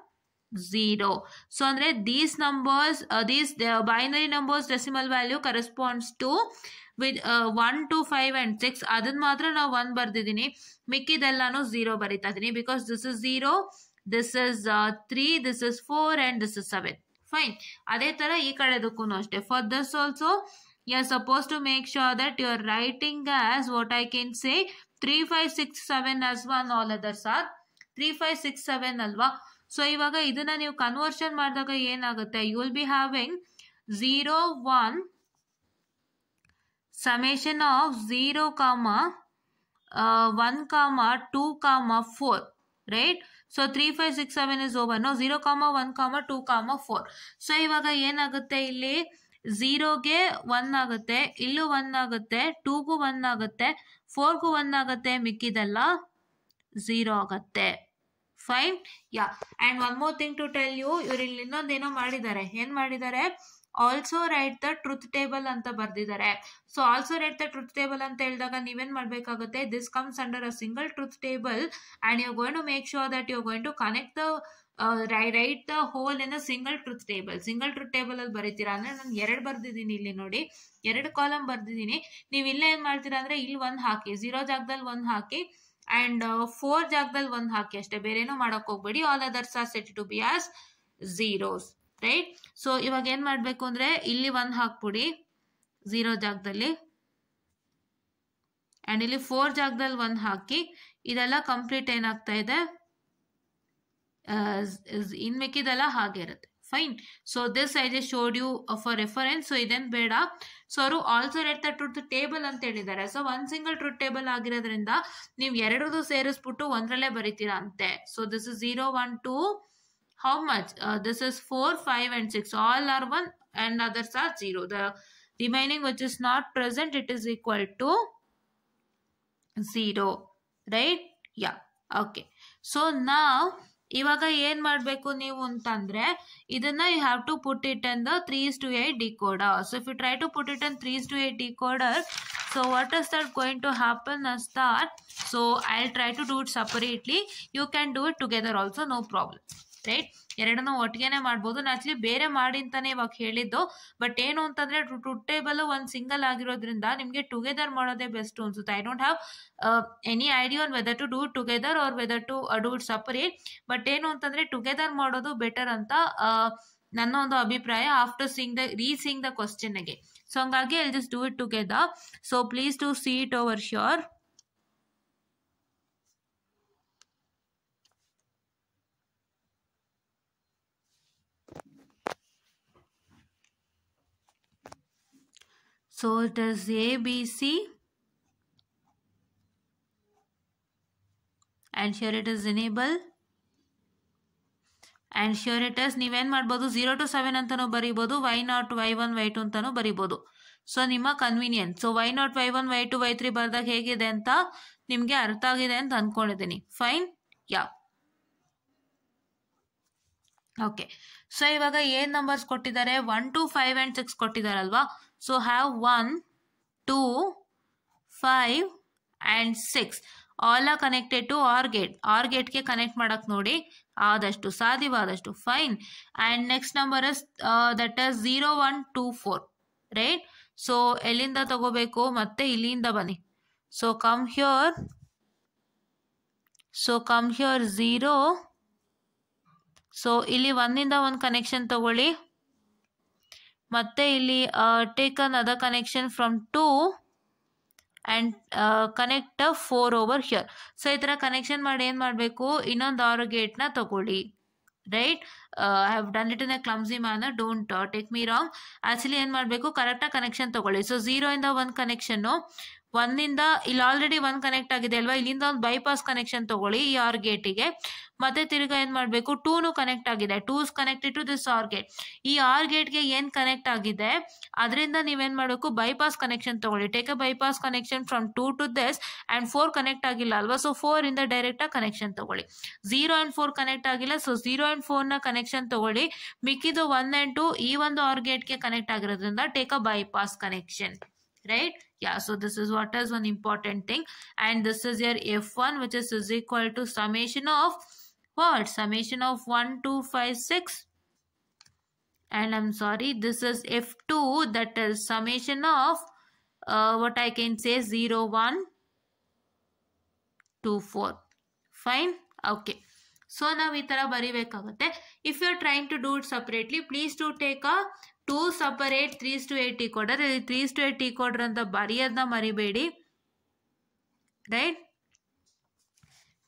S1: zero so ಅಂದರೆ these numbers uh, binary numbers decimal value decimal to corresponds with one two five and six ಅದನ್ನ ಮಾತ್ರ ನಾವು ಒಂದು ಬರ್ದಿದ್ದೀನಿ ಮಿಕ್ಕಿದೆಲ್ಲಾನು ಝೀರೋ ಬರಿತಾ ಇದೀನಿ because this is zero this is three this is four and this is seven fine ಅದೇ ಥರ ಈ ಕಡೆದಕ್ಕೂ ಅಷ್ಟೇ for this also you suppose to make sure that you are writing as what I can say three five six seven as one all other are three five six seven ಅಲ್ವಾ ಸೊ ಇವಾಗ ಇದನ್ನ ನೀವು ಕನ್ವರ್ಷನ್ ಮಾಡಿದಾಗ ಏನಾಗುತ್ತೆ you will be having zero one summation of zero comma one comma two comma four right so three five six seven is over no zero comma one comma two comma four so ಇವಾಗ ಏನಾಗುತ್ತೆ ಇಲ್ಲಿ ಝೀರೋಗೆ ಒನ್ ಆಗುತ್ತೆ ಇಲ್ಲೂ ಒನ್ ಆಗುತ್ತೆ ಟೂಗೂ ಒನ್ ಆಗುತ್ತೆ ಫೋರ್ಗೂ ಒನ್ ಆಗುತ್ತೆ ಮಿಕ್ಕಿದೆಲ್ಲ ಝೀರೋ ಆಗುತ್ತೆ fine yeah and one more thing to tell you ಇವ್ರು ಇಲ್ಲಿ ಇನ್ನೊಂದೇನೋ ಮಾಡಿದ್ದಾರೆ ಏನ್ ಮಾಡಿದ್ದಾರೆ also write the truth table ಅಂತ ಬರ್ದಿದ್ದಾರೆ so also write the truth table ಅಂತ ಹೇಳಿದಾಗ ನೀವೇನ್ ಮಾಡ್ಬೇಕಾಗುತ್ತೆ this comes under a single truth table and you going to make sure that you going to connect the I write whole in single truth table single truth table ಅಲ್ಲಿ ಬರೀತೀರಾ ಅಂದ್ರೆ ನಾನು ಎರಡು ಬರ್ದಿದ್ದೀನಿ ಇಲ್ಲಿ ನೋಡಿ ಎರಡು ಕಾಲಮ್ ಬರ್ದಿದ್ದೀನಿ ನೀವು ಇಲ್ಲ ಏನ್ ಮಾಡ್ತೀರಾ ಅಂದ್ರೆ ಇಲ್ಲಿ ಒಂದ್ ಹಾಕಿ ಜೀರೋ ಜಾಗದಲ್ಲಿ ಒಂದ್ ಹಾಕಿ ಅಂಡ್ ಫೋರ್ uh, ಜಾಗದಲ್ಲಿ ಒಂದ್ ಹಾಕಿ ಅಷ್ಟೇ ಬೇರೆನೂ ಮಾಡಕ್ ಹೋಗ್ಬೇಡಿ all others are set to be as zeros right so ಇವಾಗ ಏನ್ ಮಾಡ್ಬೇಕು ಅಂದ್ರೆ ಇಲ್ಲಿ ಒಂದ್ ಹಾಕ್ಬಿಡಿ ಝೀರೋ ಜಾಗದಲ್ಲಿ ಅಂಡ್ ಇಲ್ಲಿ ಫೋರ್ ಜಾಗದಲ್ಲಿ ಒಂದ್ ಹಾಕಿ ಇದೆಲ್ಲ ಕಂಪ್ಲೀಟ್ ಏನಾಗ್ತಾ ಇದೆ ಇನ್ ಮಿಕ್ಕಿದೆಲ್ಲ ಹಾಗೆ ಇರುತ್ತೆ fine so this I just showed you for reference so ಇದೇನು ಬೇಡ ಸೊ ಅವರು also write the truth table ಅಂತ ಹೇಳಿದ್ದಾರೆ so one single truth table ಆಗಿರೋದ್ರಿಂದ ನೀವು ಎರಡರದು ಸೇರಿಸ್ಬಿಟ್ಟು ಒಂದರಲ್ಲೇ ಬರೀತೀರಾ ಅಂತೆ so this is zero one two how much this is four five and six all are one and others are zero the remaining which is not present it is equal to zero right yeah okay so ನಾವು ಇವಾಗ ಏನು ಮಾಡಬೇಕು ನೀವು ಅಂತಂದರೆ ಇದನ್ನು you have to put it on the threes to eight decoder so if you try to put it on threes to eight decoder so what is that going to happen as that so I try to do it separately you can do it together also no problem right ಎರಡನ್ನೂ ಒಟ್ಟಿಗೆನೆ ಮಾಡ್ಬೋದು ನಾನು ಆಕ್ಚುಲಿ ಬೇರೆ ಮಾಡಿ ಅಂತಾನೆ ಇವಾಗ ಹೇಳಿದ್ದು ಬಟ್ ಏನು ಅಂತಂದ್ರೆ ಟು ಟೇಬಲ್ ಒಂದು ಸಿಂಗಲ್ ಆಗಿರೋದ್ರಿಂದ ನಿಮಗೆ ಟುಗೆದರ್ ಮಾಡೋದೇ ಬೆಸ್ಟ್ ಅನ್ಸುತ್ತೆ I don't have any idea on whether to do together or whether to do it separate but ಏನು ಅಂತಂದ್ರೆ ಟುಗೆದರ್ ಮಾಡೋದು ಬೆಟರ್ ಅಂತ uh, ನನ್ನ ಒಂದು ಅಭಿಪ್ರಾಯ after seeing the reading the question ಗೆ ಸೊ ಹಂಗಾಗಿ I just do it together so please to see it over sure So it is ABC and here it is enable and sure it is ನೀವೇನು ಮಾಡ್ಬೋದು ಝೀರೋ ಟು ಸೆವೆನ್ ಅಂತಲೂ ಬರಿಬೋದು Y not Y one Y two ಅಂತಾನು ಬರಿಬೋದು ಸೊ ನಿಮ್ಮ convenience so Y not Y one Y two Y three ಬರ್ದಾಗ ಹೇಗಿದೆ ಅಂತ ನಿಮಗೆ ಅರ್ಥ ಆಗಿದೆ ಅಂತ ಅಂದ್ಕೊಂಡಿದ್ದೀನಿ ಫೈನ್ ಯಾ ಓಕೆ ಸೊ ಇವಾಗ ಏನು ನಂಬರ್ಸ್ ಕೊಟ್ಟಿದ್ದಾರೆ one two five and six ಕೊಟ್ಟಿದ್ದಾರಲ್ವಾ so have one 2, five and six all are connected to R gate OR ಗೇಟ್ಗೆ ಕನೆಕ್ಟ್ ಮಾಡೋಕ್ಕೆ ನೋಡಿ ಆದಷ್ಟು ಸಾಧ್ಯವಾದಷ್ಟು fine and next number is that is zero one two four right so ಎಲ್ಲಿಂದ ತಗೋಬೇಕು ಮತ್ತೆ ಇಲ್ಲಿಂದ ಬನ್ನಿ so come here so come here zero so ಇಲ್ಲಿ ಒಂದಿಂದ ಒಂದು ಕನೆಕ್ಷನ್ ತಗೊಳ್ಳಿ ಮತ್ತೆ ಇಲ್ಲಿ take another connection from two and connect four over here so ಈ ಥರ ಕನೆಕ್ಷನ್ ಮಾಡಿ ಏನು ಮಾಡಬೇಕು ಇನ್ನೊಂದು ಆರು ಗೇಟ್ನ ತಗೊಳ್ಳಿ right I have done it in a clumsy man don't take me wrong actually ಏನು ಮಾಡಬೇಕು ಕರೆಕ್ಟಾಗಿ ಕನೆಕ್ಷನ್ ತಗೊಳ್ಳಿ ಸೊ ಝೀರೋಯಿಂದ ಒಂದು ಕನೆಕ್ಷನ್ನು ಒಂದಿಂದ ಇಲ್ಲಿ ಆಲ್ರೆಡಿ ಒಂದ್ ಕನೆಕ್ಟ್ ಆಗಿದೆ ಅಲ್ವಾ ಇಲ್ಲಿಂದ ಒಂದು ಬೈಪಾಸ್ ಕನೆಕ್ಷನ್ ತಗೊಳ್ಳಿ ಈ ಆರ್ ಗೇಟಿಗೆ ಮತ್ತೆ ತಿರ್ಗಾ ಏನ್ ಮಾಡ್ಬೇಕು ಟೂನು ಕನೆಕ್ಟ್ ಆಗಿದೆ two's connected to this R gate ಈ ಆರ್ ಗೇಟ್ಗೆ ಏನ್ ಕನೆಕ್ಟ್ ಆಗಿದೆ ಅದರಿಂದ ನೀವೇನ್ ಮಾಡಬೇಕು ಬೈಪಾಸ್ ಕನೆಕ್ಷನ್ ತಗೊಳ್ಳಿ take a bypass connection from two to this and four connect ಆಗಿಲ್ಲ ಅಲ್ವಾ ಸೊ ಫೋರ್ ಇಂದ ಡೈರೆಕ್ಟ್ ಆಗಿ ಕನೆಕ್ಷನ್ ತಗೊಳ್ಳಿ ಝೀರೋ ಅಂಡ್ ಫೋರ್ ಕನೆಕ್ಟ್ ಆಗಿಲ್ಲ ಸೊ ಝೀರೋ ಅಂಡ್ ಫೋರ್ ನ ಕನೆಕ್ಷನ್ ತಗೊಳ್ಳಿ ಮಿಕ್ಕಿದು ಒನ್ ಅಂಡ್ ಟು ಈ ಒಂದು ಆರ್ ಗೇಟ್ಗೆ ಕನೆಕ್ಟ್ ಆಗಿರೋದ್ರಿಂದ take a bypass connection right yeah so this is what is one important thing and this is your f1 which is, is equal to summation of what summation of 1 2 5 6 and i'm sorry this is f2 that is summation of uh, what i can say 0 1 2 4 fine okay so now ಈ ಥರ ಬರಿಬೇಕಾಗುತ್ತೆ if you are trying to do it separately please to take two separate threes to eight decoder threes to eight decoder ಅಂತ ಬರೆಯೋದನ್ನ ಮರಿಬೇಡಿ right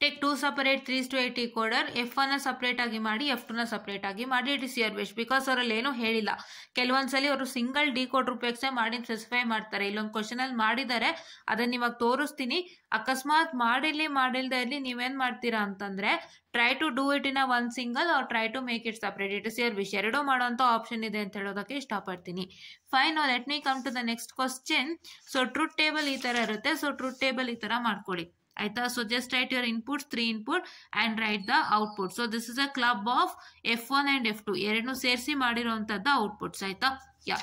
S1: take to separate three to eight coder F ಅನ್ನ ಸಪ್ರೇಟ್ ಆಗಿ ಮಾಡಿ ಎಫ್ ಟುನ ಸಪ್ರೇಟ್ ಆಗಿ ಮಾಡಿ it is your best because ಅವರಲ್ಲಿ ಏನೂ ಹೇಳಿಲ್ಲ ಕೆಲವೊಂದ್ಸಲಿ ಅವರು ಸಿಂಗಲ್ ಡಿ ಕೋಡ್ ಉಪಯೋಗಿಸಿ ಮಾಡಿ ಸ್ಪೆಸಿಫೈ ಮಾಡ್ತಾರೆ ಇಲ್ಲೊಂದು ಕ್ವಶನ್ ಅಲ್ಲಿ ಮಾಡಿದ್ದಾರೆ ಅದನ್ನ ಇವಾಗ ತೋರಿಸ್ತೀನಿ ಅಕಸ್ಮಾತ್ ಮಾಡಿಲಿ ಮಾಡಿಲ್ದೇ ಇರಲಿ ನೀವೇನ್ ಮಾಡ್ತೀರಾ ಅಂತಂದ್ರೆ try to do it in a one single or try to make it separate it is your wish ಎರಡೂ ಮಾಡುವಂತ ಆಪ್ಷನ್ ಇದೆ ಅಂತ ಹೇಳೋದಕ್ಕೆ ಇಷ್ಟಪಡ್ತೀನಿ fine let me come to the next question so truth table ಈ ತರ ಇರುತ್ತೆ ಸೊ ಟ್ರೂಟ್ ಟೇಬಲ್ ಈ ತರ ಮಾಡ್ಕೊಳ್ಳಿ ಆಯ್ತಾ so just write your inputs three input and write the output so this is a club of F one and F two ಎರಡನ್ನೂ ಸೇರಿಸಿ ಮಾಡಿರೋವಂಥದ್ದು ಔಟ್ಪುಟ್ಸ್ ಆಯಿತಾ ಯಾ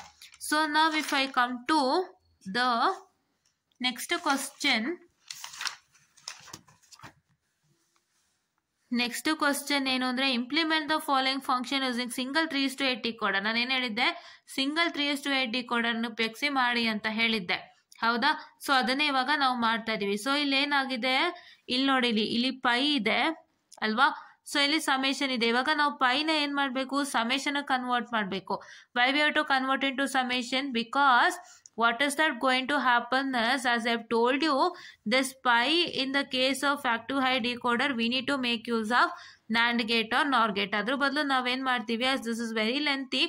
S1: ಸೊ ನಾವ್ if I come to the next question next question ಏನು ಅಂದರೆ implement the following function using single three to eight decoder ನಾನು ಏನು ಹೇಳಿದ್ದೆ ಸಿಂಗಲ್ ತ್ರೀ ಟು ಏಟ್ ಡಿ ಕೋಡರ್ನ ಉಪಯೋಗಿಸಿ ಮಾಡಿ ಅಂತ ಹೇಳಿದ್ದೆ ಹೌದಾ ಸೊ ಅದನ್ನೇ ಇವಾಗ ನಾವು ಮಾಡ್ತಾ ಇದೀವಿ ಸೊ ಇಲ್ಲಿ ಏನಾಗಿದೆ ಇಲ್ಲಿ ನೋಡಿಲಿ ಇಲ್ಲಿ ಪೈ ಇದೆ ಅಲ್ವಾ ಸೊ ಇಲ್ಲಿ ಸಮೇಷನ್ ಇದೆ ಇವಾಗ ನಾವು ಪೈನ ಏನ್ ಮಾಡಬೇಕು ಸಮೇಶನ್ ಕನ್ವರ್ಟ್ ಮಾಡಬೇಕು why we to convert into summation because what is that going to happen as have told you this pi in the case of of high decoder decoder we need to make use of NAND gate or NOR gate ಅದ್ರ ಬದಲು ನಾವೇನ್ ಮಾಡ್ತೀವಿ as this is very lengthy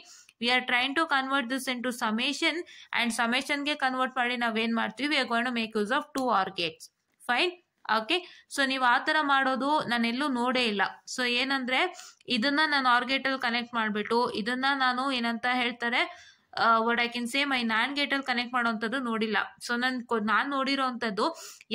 S1: we are trying to convert this into summation and ಸಮೇಷನ್ಗೆ ಕನ್ವರ್ಟ್ ಮಾಡಿ ನಾವೇನು ಮಾಡ್ತೀವಿ we are going to make use of two OR gates fine okay so ನೀವು ಆ ಥರ ಮಾಡೋದು ನಾನೆಲ್ಲೂ ನೋಡೇ ಇಲ್ಲ ಸೊ ಏನಂದರೆ ಇದನ್ನು ನಾನು ಅಲ್ಲಿ ಕನೆಕ್ಟ್ ಮಾಡಿಬಿಟ್ಟು ಇದನ್ನು ನಾನು ಏನಂತ ಹೇಳ್ತಾರೆ what I can say my ನಾನ್ ಗೇಟಲ್ಲಿ ಕನೆಕ್ಟ್ ಮಾಡೋಂಥದ್ದು ನೋಡಿಲ್ಲ ಸೊ ನಾನು ನಾನು ನೋಡಿರೋ ಅಂಥದ್ದು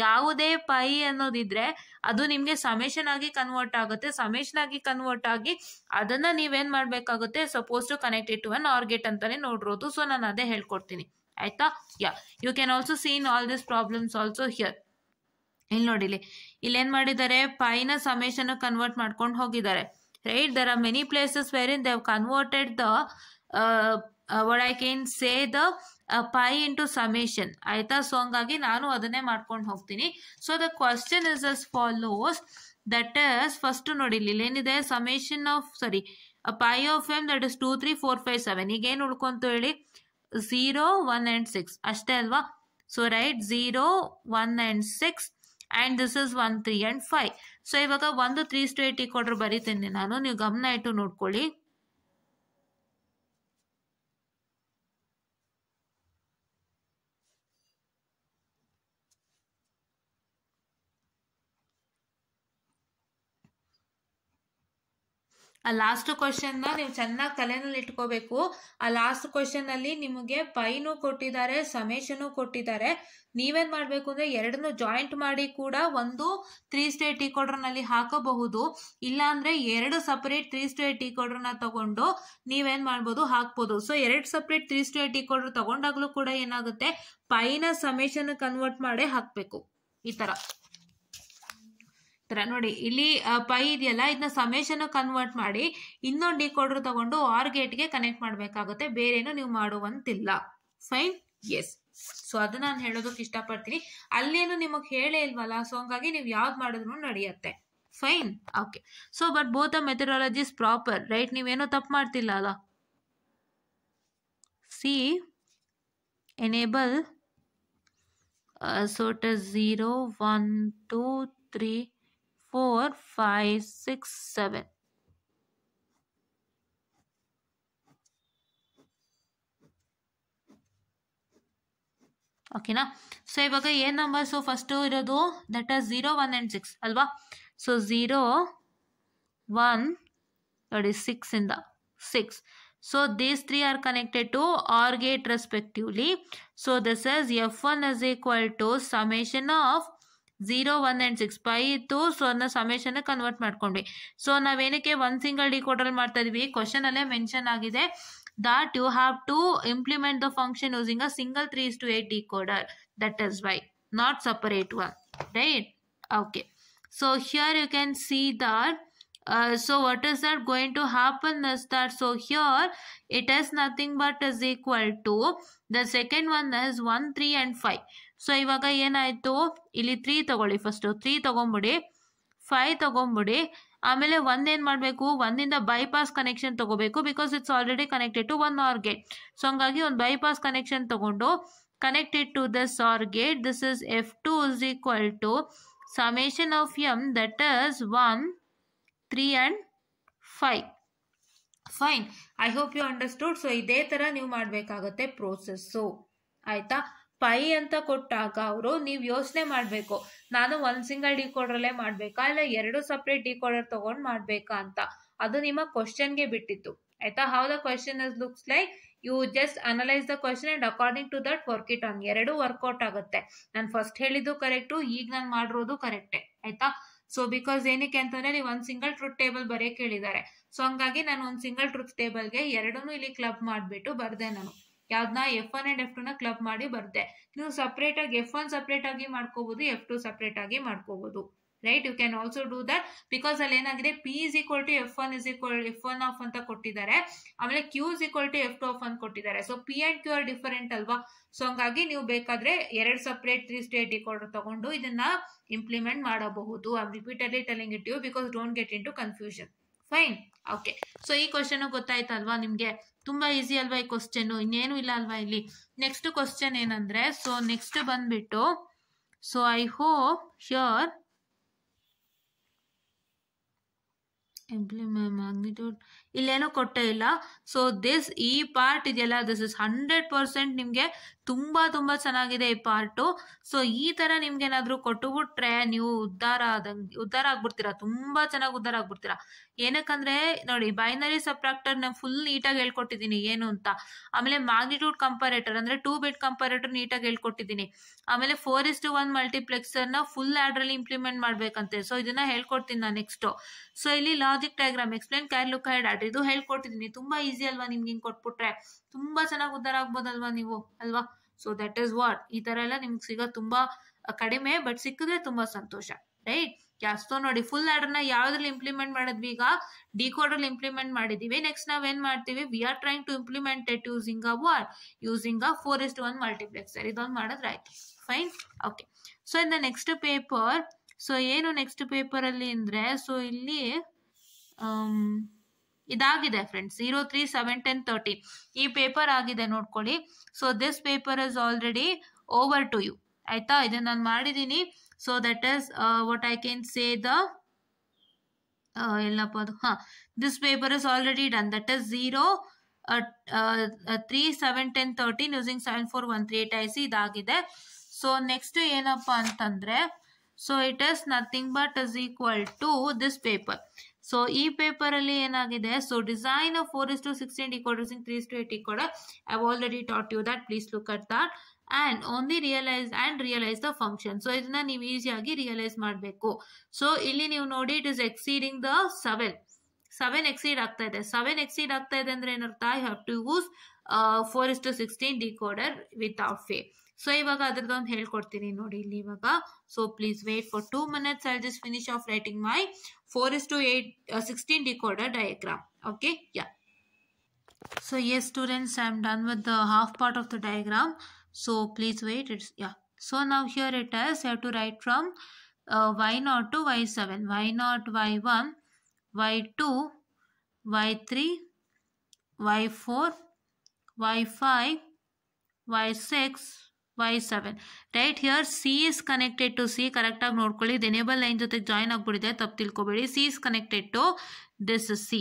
S1: ಯಾವುದೇ ಪೈ ಅನ್ನೋದಿದ್ರೆ ಅದು ನಿಮಗೆ ಸಮೇಷನ್ ಆಗಿ ಕನ್ವರ್ಟ್ ಆಗುತ್ತೆ ಸಮೇಷನ್ ಆಗಿ ಕನ್ವರ್ಟ್ ಆಗಿ ಅದನ್ನ ನೀವೇನ್ ಮಾಡಬೇಕಾಗುತ್ತೆ suppose to connected to one R gate ಅಂತಾನೆ ನೋಡಿರೋದು ಸೊ ನಾನು ಅದೇ ಹೇಳ್ಕೊಡ್ತೀನಿ ಆಯ್ತಾ yeah you can also seen all this problems also here ಇಲ್ಲಿ ನೋಡಿಲಿ ಇಲ್ಲೇನು ಮಾಡಿದ್ದಾರೆ ಪೈನ ಸಮೇಷನ್ ಕನ್ವರ್ಟ್ ಮಾಡ್ಕೊಂಡು ಹೋಗಿದ್ದಾರೆ right there are many places where in they converted the what I can say the pi to summation ಆಯ್ತಾ ಸೊ ಹಂಗಾಗಿ ನಾನು ಅದನ್ನೇ ಮಾಡ್ಕೊಂಡು ಹೋಗ್ತೀನಿ so the question is as follows that is first ನೋಡಿ ಇಲ್ಲಿ ಏನಿದೆ summation of sorry pi of M that is two three four five seven ಈಗ ಏನು ಉಳ್ಕೊಂತ ಹೇಳಿ ಝೀರೋ ಒನ್ ಆ್ಯಂಡ್ ಸಿಕ್ಸ್ ಅಷ್ಟೇ ಅಲ್ವಾ so right zero one and six and this is one three and five so ಇವಾಗ ಒಂದು ತ್ರೀ ಸ್ಟು ಏಯ್ಟಿ ಕೊಡ್ರೆ ಬರೀತೀನಿ ನಾನು ನೀವು ಗಮನ ಇಟ್ಟು ನೋಡ್ಕೊಳ್ಳಿ ಆ ಲಾಸ್ಟ್ ನ ನೀವು ಚೆನ್ನಾಗಿ ತಲೆನಲ್ಲಿ ಇಟ್ಕೋಬೇಕು ಆ ಲಾಸ್ಟ್ ಕ್ವಶನ್ ಅಲ್ಲಿ ನಿಮಗೆ ಪೈನು ಕೊಟ್ಟಿದ್ದಾರೆ ಸಮೇಶನು ಕೊಟ್ಟಿದ್ದಾರೆ ನೀವೇನ್ ಮಾಡ್ಬೇಕು ಅಂದ್ರೆ ಎರಡನ್ನೂ ಜಾಯಿಂಟ್ ಮಾಡಿ ಕೂಡ ಒಂದು ತ್ರೀ ಸ್ಟೇ ಟೀ ಅಲ್ಲಿ ಹಾಕಬಹುದು ಇಲ್ಲ ಅಂದ್ರೆ ಎರಡು ಸಪರೇಟ್ ತ್ರೀ ಸ್ಟೇಟ್ ಕೊಡ್ರನ್ನ ತಗೊಂಡು ನೀವೇನ್ ಮಾಡ್ಬೋದು ಹಾಕ್ಬೋದು ಸೊ ಎರಡು ಸಪರೇಟ್ ತ್ರೀ ಟೀ ಕೋಡ್ರ್ ತಗೊಂಡಾಗ್ಲೂ ಕೂಡ ಏನಾಗುತ್ತೆ ಪೈನ ಸಮೇಶನ್ ಕನ್ವರ್ಟ್ ಮಾಡಿ ಹಾಕ್ಬೇಕು ಈ ತರ ಥರ ನೋಡಿ ಇಲ್ಲಿ ಪೈ ಇದೆಯಲ್ಲ ಇದನ್ನ ಸಮೇಶನ್ ಕನ್ವರ್ಟ್ ಮಾಡಿ ಇನ್ನೊಂದು ಕೋಡರ್ ತಗೊಂಡು ಆರ್ ಗೇಟ್ಗೆ ಕನೆಕ್ಟ್ ಮಾಡಬೇಕಾಗುತ್ತೆ ಬೇರೇನು ನೀವು ಮಾಡುವಂತಿಲ್ಲ ಫೈನ್ ಎಸ್ ಸೊ ಅದನ್ನ ನಾನು ಹೇಳೋದಕ್ಕೆ ಇಷ್ಟಪಡ್ತೀನಿ ಅಲ್ಲೇನು ನಿಮಗೆ ಹೇಳೇ ಇಲ್ವಲ್ಲ ಸೊ ಹಂಗಾಗಿ ನೀವು ಯಾವ್ದು ಮಾಡಿದ್ರು ನಡೆಯುತ್ತೆ fine okay so but both ಆ ಮೆಥಡಾಲಜೀಸ್ ಪ್ರಾಪರ್ ರೈಟ್ ನೀವೇನೋ ತಪ್ಪು ಮಾಡ್ತಿಲ್ಲ ಅಲ್ಲ see enable so the zero one two three four, five, six, seven. Okay, now. So, I a number. So, first two are that is 0, 1 and 6. Alba. So, 0, 1, that is 6 in the 6. So, these three are connected to R gate respectively. So, this is F1 is equal to summation of 0, 1 and 6 By 2 so on the summation convert maatkoondi. So na venike 1 single decoder maatthadhi question alay mention agide that you have to implement the function using a single 3 to 8 decoder that is why not separate one right okay so here you can see that uh, so what is that going to happen is that so here it is nothing but is equal to the second one is 1 3 and 5 so ಇವಾಗ ಏನಾಯಿತು ಇಲ್ಲಿ ತ್ರೀ ತಗೊಳ್ಳಿ ಫಸ್ಟು ತ್ರೀ ತಗೊಂಬಿಡಿ ಫೈವ್ ತೊಗೊಂಬಿಡಿ ಆಮೇಲೆ ಒಂದೇನು ಮಾಡಬೇಕು ಒಂದಿಂದ ಬೈಪಾಸ್ ಕನೆಕ್ಷನ್ ತಗೋಬೇಕು because it's already connected to one R gate so ಹಂಗಾಗಿ ಒಂದು ಬೈಪಾಸ್ ಕನೆಕ್ಷನ್ ತಗೊಂಡು connected to this R gate this is F two is equal to summation of M that is one three and five fine I hope you understood so ಇದೇ ಥರ ನೀವು ಮಾಡಬೇಕಾಗತ್ತೆ ಪ್ರೋಸೆಸ್ಸು ಆಯಿತಾ ಪೈ ಅಂತ ಕೊಟ್ಟಾಗ ಅವರು ನೀವು ಯೋಚನೆ ಮಾಡಬೇಕು ನಾನು ಒಂದು ಸಿಂಗಲ್ ಡಿಕೋಡ್ರಲ್ಲೇ ಮಾಡಬೇಕಾ ಇಲ್ಲ ಎರಡು ಸಪ್ರೇಟ್ ಡಿಕೋಡರ್ ತೊಗೊಂಡು ಮಾಡಬೇಕಾ ಅಂತ ಅದು ನಿಮ್ಮ ಕ್ವಶನ್ಗೆ ಬಿಟ್ಟಿತ್ತು ಆಯ್ತಾ how the question is looks like you just analyse the question and according to that work it on ಎರಡು ವರ್ಕೌಟ್ ಆಗುತ್ತೆ ನಾನು ಫಸ್ಟ್ ಹೇಳಿದ್ದು ಕರೆಕ್ಟು ಈಗ ನಾನು ಮಾಡಿರೋದು ಕರೆಕ್ಟೇ ಆಯ್ತಾ ಸೊ ಬಿಕಾಸ್ ಏನಕ್ಕೆ ಅಂತಂದ್ರೆ ನೀವು ಒಂದು ಸಿಂಗಲ್ ಟ್ರೂತ್ ಟೇಬಲ್ ಬರೆಯಕ್ಕೆ ಹೇಳಿದ್ದಾರೆ ಸೊ ಹಂಗಾಗಿ ನಾನು ಒಂದು ಸಿಂಗಲ್ ಟ್ರೂತ್ ಟೇಬಲ್ಗೆ ಎರಡನ್ನೂ ಇಲ್ಲಿ ಕ್ಲಬ್ ಮಾಡಿಬಿಟ್ಟು ಬರ್ದೆ ನಾನು ಯಾವ್ದನ್ನ F one and F two ನ ಕ್ಲಬ್ ಮಾಡಿ ಬರುತ್ತೆ ನೀವು ಸಪ್ರೇಟ್ ಆಗಿ ಎಫ್ ಒನ್ ಸಪ್ರೇಟ್ ಆಗಿ ಮಾಡ್ಕೋಬಹುದು ಎಫ್ ಟು ಸಪ್ರೇಟ್ ಆಗಿ ಮಾಡ್ಕೋಬಹುದು right you can also do that because ಅಲ್ಲಿ ಏನಾಗಿದೆ P is equal to F one is equal F one of ಅಂತ ಕೊಟ್ಟಿದ್ದಾರೆ ಆಮೇಲೆ Q is equal to F two of ಅಂತ ಕೊಟ್ಟಿದ್ದಾರೆ so P and Q are different ಅಲ್ವಾ ಸೊ ಹಂಗಾಗಿ ನೀವು ಬೇಕಾದ್ರೆ ಎರಡು ಸಪ್ರೇಟ್ ತ್ರೀ ಸ್ಟೇಟ್ ಈಕ್ವಲ್ ತಗೊಂಡು ಇದನ್ನ ಇಂಪ್ಲಿಮೆಂಟ್ ಮಾಡಬಹುದು I repeatedly telling it you because don't get into confusion fine okay so ಈ ಕ್ವಶನ್ ಗೊತ್ತಾಯ್ತಲ್ವಾ ನಿಮ್ಗೆ ತುಂಬಾ ಈಸಿ ಅಲ್ವಾ ಈ ಕ್ವಶನ್ ಇನ್ನೇನು ಇಲ್ಲ ಅಲ್ವಾ ಇಲ್ಲಿ ನೆಕ್ಸ್ಟ್ ಕ್ವಶನ್ ಏನಂದ್ರೆ ಸೊ ನೆಕ್ಸ್ಟ್ ಬಂದ್ಬಿಟ್ಟು ಸೊ ಐ ಹೋಪ್ ಶ್ಯೂರ್ ಎಂಪ್ಲಿಮ್ಯಾಗ್ನಿಟ್ಯೂಡ್ ಇಲ್ಲೇನೋ ಕೊಟ್ಟೇ ಇಲ್ಲ ಸೊ ದಿಸ್ ಈ ಪಾರ್ಟ್ ಇದೆಯಲ್ಲ ದಿಸ್ ಇಸ್ ಹಂಡ್ರೆಡ್ ಪರ್ಸೆಂಟ್ ನಿಮಗೆ ತುಂಬ ತುಂಬ ಚೆನ್ನಾಗಿದೆ ಈ ಪಾರ್ಟು ಸೊ ಈ ಥರ ನಿಮ್ಗೆ ಕೊಟ್ಟು ಕೊಟ್ಟುಬಿಟ್ರೆ ನೀವು ಉದ್ಧಾರ ಆದಂಗೆ ಉದ್ಧಾರ ಆಗ್ಬಿಡ್ತೀರಾ ತುಂಬ ಚೆನ್ನಾಗಿ ಉದ್ಧಾರ ಆಗ್ಬಿಡ್ತೀರಾ ಏನಕ್ಕಂದ್ರೆ ನೋಡಿ ಬೈನರಿ ಸಪ್ರಾಕ್ಟರ್ ನಾನು ಫುಲ್ ನೀಟಾಗಿ ಹೇಳ್ಕೊಟ್ಟಿದ್ದೀನಿ ಏನು ಅಂತ ಆಮೇಲೆ ಮ್ಯಾಗ್ನಿಟ್ಯೂಡ್ ಕಂಪರೇಟರ್ ಅಂದರೆ ಟೂ ಬಿಟ್ ಕಂಪಾರೇಟರ್ ನೀಟಾಗಿ ಹೇಳ್ಕೊಟ್ಟಿದ್ದೀನಿ ಆಮೇಲೆ ಫೋರ್ ಇಸ್ ಟು ಒನ್ ಮಲ್ಟಿಪ್ಲೆಕ್ಸರ್ನ ಫುಲ್ ಆ್ಯಡ್ರಲ್ಲಿ ಇಂಪ್ಲಿಮೆಂಟ್ ಮಾಡಬೇಕಂತೆ ಸೊ ಇದನ್ನ ಹೇಳ್ಕೊಡ್ತೀನಿ ನಾನು ನೆಕ್ಸ್ಟು ಸೊ ಇಲ್ಲಿ logic diagram explain carry look ahead ಇದು ಹೇಳ್ಕೊಟ್ಟಿದ್ದೀನಿ ತುಂಬಾ ಈಸಿ ಅಲ್ವಾ ನಿಮ್ಗೆ ಹಿಂಗೆ ಕೊಟ್ಬಿಟ್ರೆ ತುಂಬಾ ಚೆನ್ನಾಗಿ ಉದ್ದಾರ ಆಗ್ಬೋದಲ್ವಾ ನೀವು ಅಲ್ವಾ ಸೊ ದಟ್ ಇಸ್ ವಾಟ್ ಈ ತರ ಎಲ್ಲ ನಿಮ್ಗೆ ಸಿಗೋ ತುಂಬಾ ಕಡಿಮೆ ಬಟ್ ಸಿಕ್ಕಿದ್ರೆ ತುಂಬಾ ಸಂತೋಷ ರೈಟ್ ತೋ ನೋಡಿ ಫುಲ್ ಆರ್ಡರ್ ನ ಯಾವ್ದ್ರಲ್ಲಿ ಇಂಪ್ಲಿಮೆಂಟ್ ಮಾಡಿದ್ವಿ ಈಗ ಡಿಕೋಡರ್ಲ್ಲಿ ಇಂಪ್ಲಿಮೆಂಟ್ ಮಾಡಿದೀವಿ ನೆಕ್ಸ್ಟ್ ಏನ್ ಮಾಡ್ತೀವಿ we are trying to implement it using a four using a four is to one multiplexer ಇದೊಂದು ಆಯ್ತು fine okay so in the next paper so ಏನು ನೆಕ್ಸ್ಟ್ ಪೇಪರ್ ಅಲ್ಲಿ ಅಂದ್ರೆ ಸೊ ಇಲ್ಲಿ um, ಇದಾಗಿದೆ friends zero three seven ten thirty ಈ ಪೇಪರ್ ಆಗಿದೆ ನೋಡ್ಕೊಳ್ಳಿ so this paper is already over to you ಆಯ್ತಾ ಇದನ್ನ ನಾನು ಮಾಡಿದ್ದೀನಿ so that is what I can say the ಎಲ್ಲಪ್ಪ ಅದು ಹಾ this paper is already done that is zero three seven ten thirteen using seven four one three eight I C ಇದಾಗಿದೆ ಸೊ ನೆಕ್ಸ್ಟ್ ಏನಪ್ಪ ಅಂತಂದ್ರೆ so it is nothing but is equal to this paper so ಈ ಪೇಪರ್ ಅಲ್ಲಿ ಏನಾಗಿದೆ so design of four is to sixteen in three to eight decoder I already taught you that please look at that and only realise and realise the function so ಇದನ್ನ ನೀವು ಈಸಿಯಾಗಿ ರಿಯಲೈಸ್ ಮಾಡಬೇಕು ಸೊ ಇಲ್ಲಿ ನೀವು ನೋಡಿ it is exceeding the seven seven exceed ಆಗ್ತಾ ಇದೆ ಸೆವೆನ್ ಎಕ್ಸೀಡ್ ಆಗ್ತಾ ಇದೆ ಅಂದ್ರೆ ಏನರ್ಥ I have to use four is to sixteen decoder of ಫೇ ಸೊ ಇವಾಗ ಅದ್ರದ್ದೊಂದು ಹೇಳ್ಕೊಡ್ತೀನಿ ನೋಡಿ ಇಲ್ಲಿ ಇವಾಗ so please wait for two minutes I just finish of writing my four is to eight sixteen decoder diagram okay yeah so yes students I am done with the half part of the diagram so please wait it's yeah so ನಾವು here it as have to write from Y not to Y seven Y not Y one Y two Y three Y four Y five Y six y 7 right here c is connected to c correct ಆಗಿ ನೋಡ್ಕೊಳ್ಳಿ ಎನೇಬಲ್ ಲೈನ್ ಜೊತೆ ಜಾಯಿನ್ ಆಗ್ಬಿಡಿದೆ ತಪ್ಪು ತಿಳ್ಕೊಬೇಡಿ c is connected to this c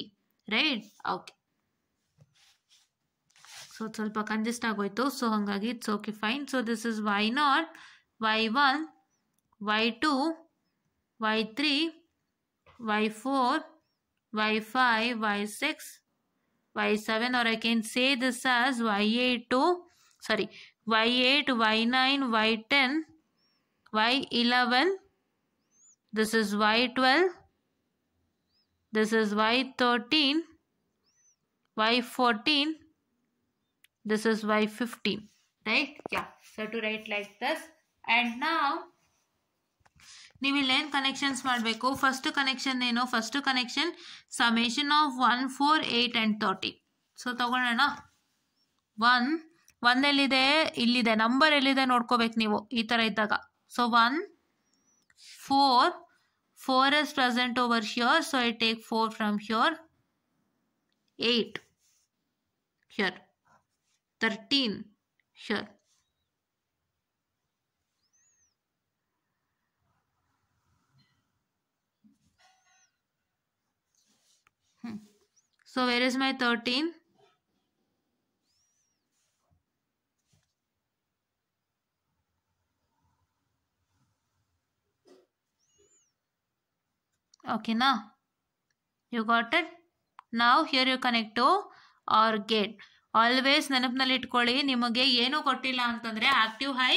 S1: right okay so ಸ್ವಲ್ಪ ಕನ್ಜೆಸ್ಟ್ ಆಗೋಯ್ತು so ಹಾಗಾಗಿ it's okay fine so this is y naught y1 y2 y3 y4 y5 y6 y7 or I can say this as y8 to sorry y8, y9, y10, y11, this is y12, this is y13, y14, this is y15, right? Yeah, so to write like this. And now, we will learn connections. First connection, they know, first connection, summation of 1, 4, 8 and 13. So, 1, one इे नंबर नोडको ईर so one four four is present over sure so ई take four from sure eight sure thirteen sure So where is my thirteen? ಓಕೆನಾ ಯು ಗಾಟ್ ಇಟ್ ನಾವು here you connect to R gate always ನೆನಪಿನಲ್ಲಿ ಇಟ್ಕೊಳ್ಳಿ ನಿಮಗೆ ಏನು ಕೊಟ್ಟಿಲ್ಲ ಅಂತಂದ್ರೆ active high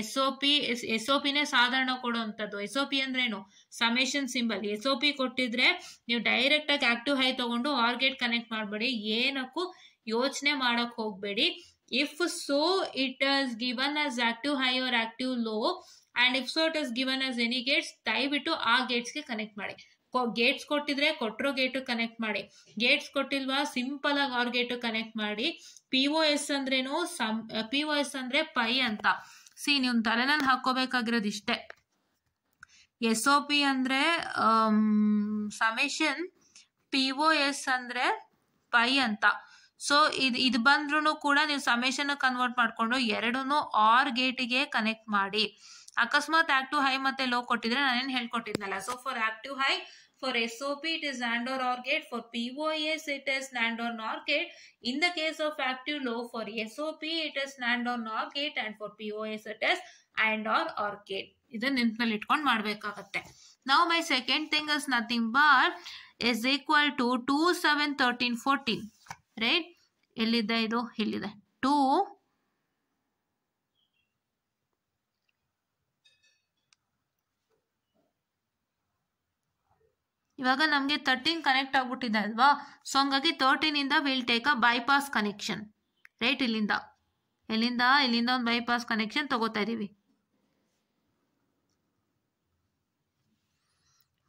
S1: S O P S S O ಪಿನೇ ಸಾಧಾರಣ ಕೊಡುವಂಥದ್ದು ಎಸ್ ಒ ಪಿ ಅಂದ್ರೇನು summation symbol S O P ಕೊಟ್ಟಿದ್ರೆ ನೀವು ಡೈರೆಕ್ಟ್ ಆಗಿ ಆಕ್ಟಿವ್ ಹೈ ತಗೊಂಡು ಆರ್ ಗೇಟ್ ಕನೆಕ್ಟ್ ಮಾಡಬೇಡಿ ಏನಕ್ಕೂ ಯೋಚನೆ ಮಾಡೋಕೆ ಹೋಗಬೇಡಿ if so it is given as active high or active low and if ಸೋಟ್ it is given as any gates ದಯವಿಟ್ಟು ಆ ಗೇಟ್ಸ್ಗೆ ಕನೆಕ್ಟ್ ಮಾಡಿ ಗೇಟ್ಸ್ ಕೊಟ್ಟಿದ್ರೆ ಕೊಟ್ಟರೋ ಗೇಟ್ ಕನೆಕ್ಟ್ ಮಾಡಿ ಗೇಟ್ಸ್ ಕೊಟ್ಟಿಲ್ವಾ ಸಿಂಪಲ್ ಆಗಿ ಅವ್ರ ಗೇಟು ಕನೆಕ್ಟ್ ಮಾಡಿ ಪಿ ಓ ಎಸ್ ಅಂದ್ರೇನು ಸಮ್ ಪಿ ಓ ಎಸ್ ಅಂದ್ರೆ ಪೈ ಅಂತ ಸಿ ನೀವು ತಲೆನಲ್ಲಿ ಹಾಕೋಬೇಕಾಗಿರೋದು ಇಷ್ಟೇ ಎಸ್ ಓ ಪಿ ಅಂದ್ರೆ ಸಮೇಶನ್ ಪಿ ಒ ಎಸ್ ಅಂದ್ರೆ ಪೈ ಅಂತ ಸೊ ಇದು ಇದು ಬಂದ್ರೂ ಕೂಡ ನೀವು ಸಮೇಶನ್ ಕನ್ವರ್ಟ್ ಮಾಡಿಕೊಂಡು ಎರಡೂ ಆರ್ ಗೇಟಿಗೆ ಕನೆಕ್ಟ್ ಮಾಡಿ ಅಕಸ್ಮಾತ್ ಆಕ್ಟಿವ್ ಹೈ ಮತ್ತೆ ಲೋ ಕೊಟ್ಟಿದ್ರೆ ನಾನೇನು ಹೇಳ್ಕೊಟ್ಟಿದ್ನಲ್ಲ so for active high for S P it is SOP OR gate for P O S it is NOR gate in the case of active low for S P it is AND NOR gate and for P O S it is AND OR ಆರ್ಕಿಡ್ ಇದನ್ನ ನಿಂತಲ್ಲಿ ಇಟ್ಕೊಂಡು ಮಾಡ್ಬೇಕಾಗತ್ತೆ ನಾವು my second thing is nothing bar is equal to two seven thirteen fourteen right ಎಲ್ಲಿದೆ ಇದು ಎಲ್ಲಿದೆ ಟೂ ಇವಾಗ ನಮಗೆ ತರ್ಟೀನ್ ಕನೆಕ್ಟ್ ಆಗ್ಬಿಟ್ಟಿದೆ ಅಲ್ವಾ ಸೊ ಹಂಗಾಗಿ ಇಂದ will take a bypass connection right ಇಲ್ಲಿಂದ ಇಲ್ಲಿಂದ ಇಲ್ಲಿಂದ ಒಂದು ಬೈಪಾಸ್ ಕನೆಕ್ಷನ್ ತಗೋತಾ ಇದ್ದೀವಿ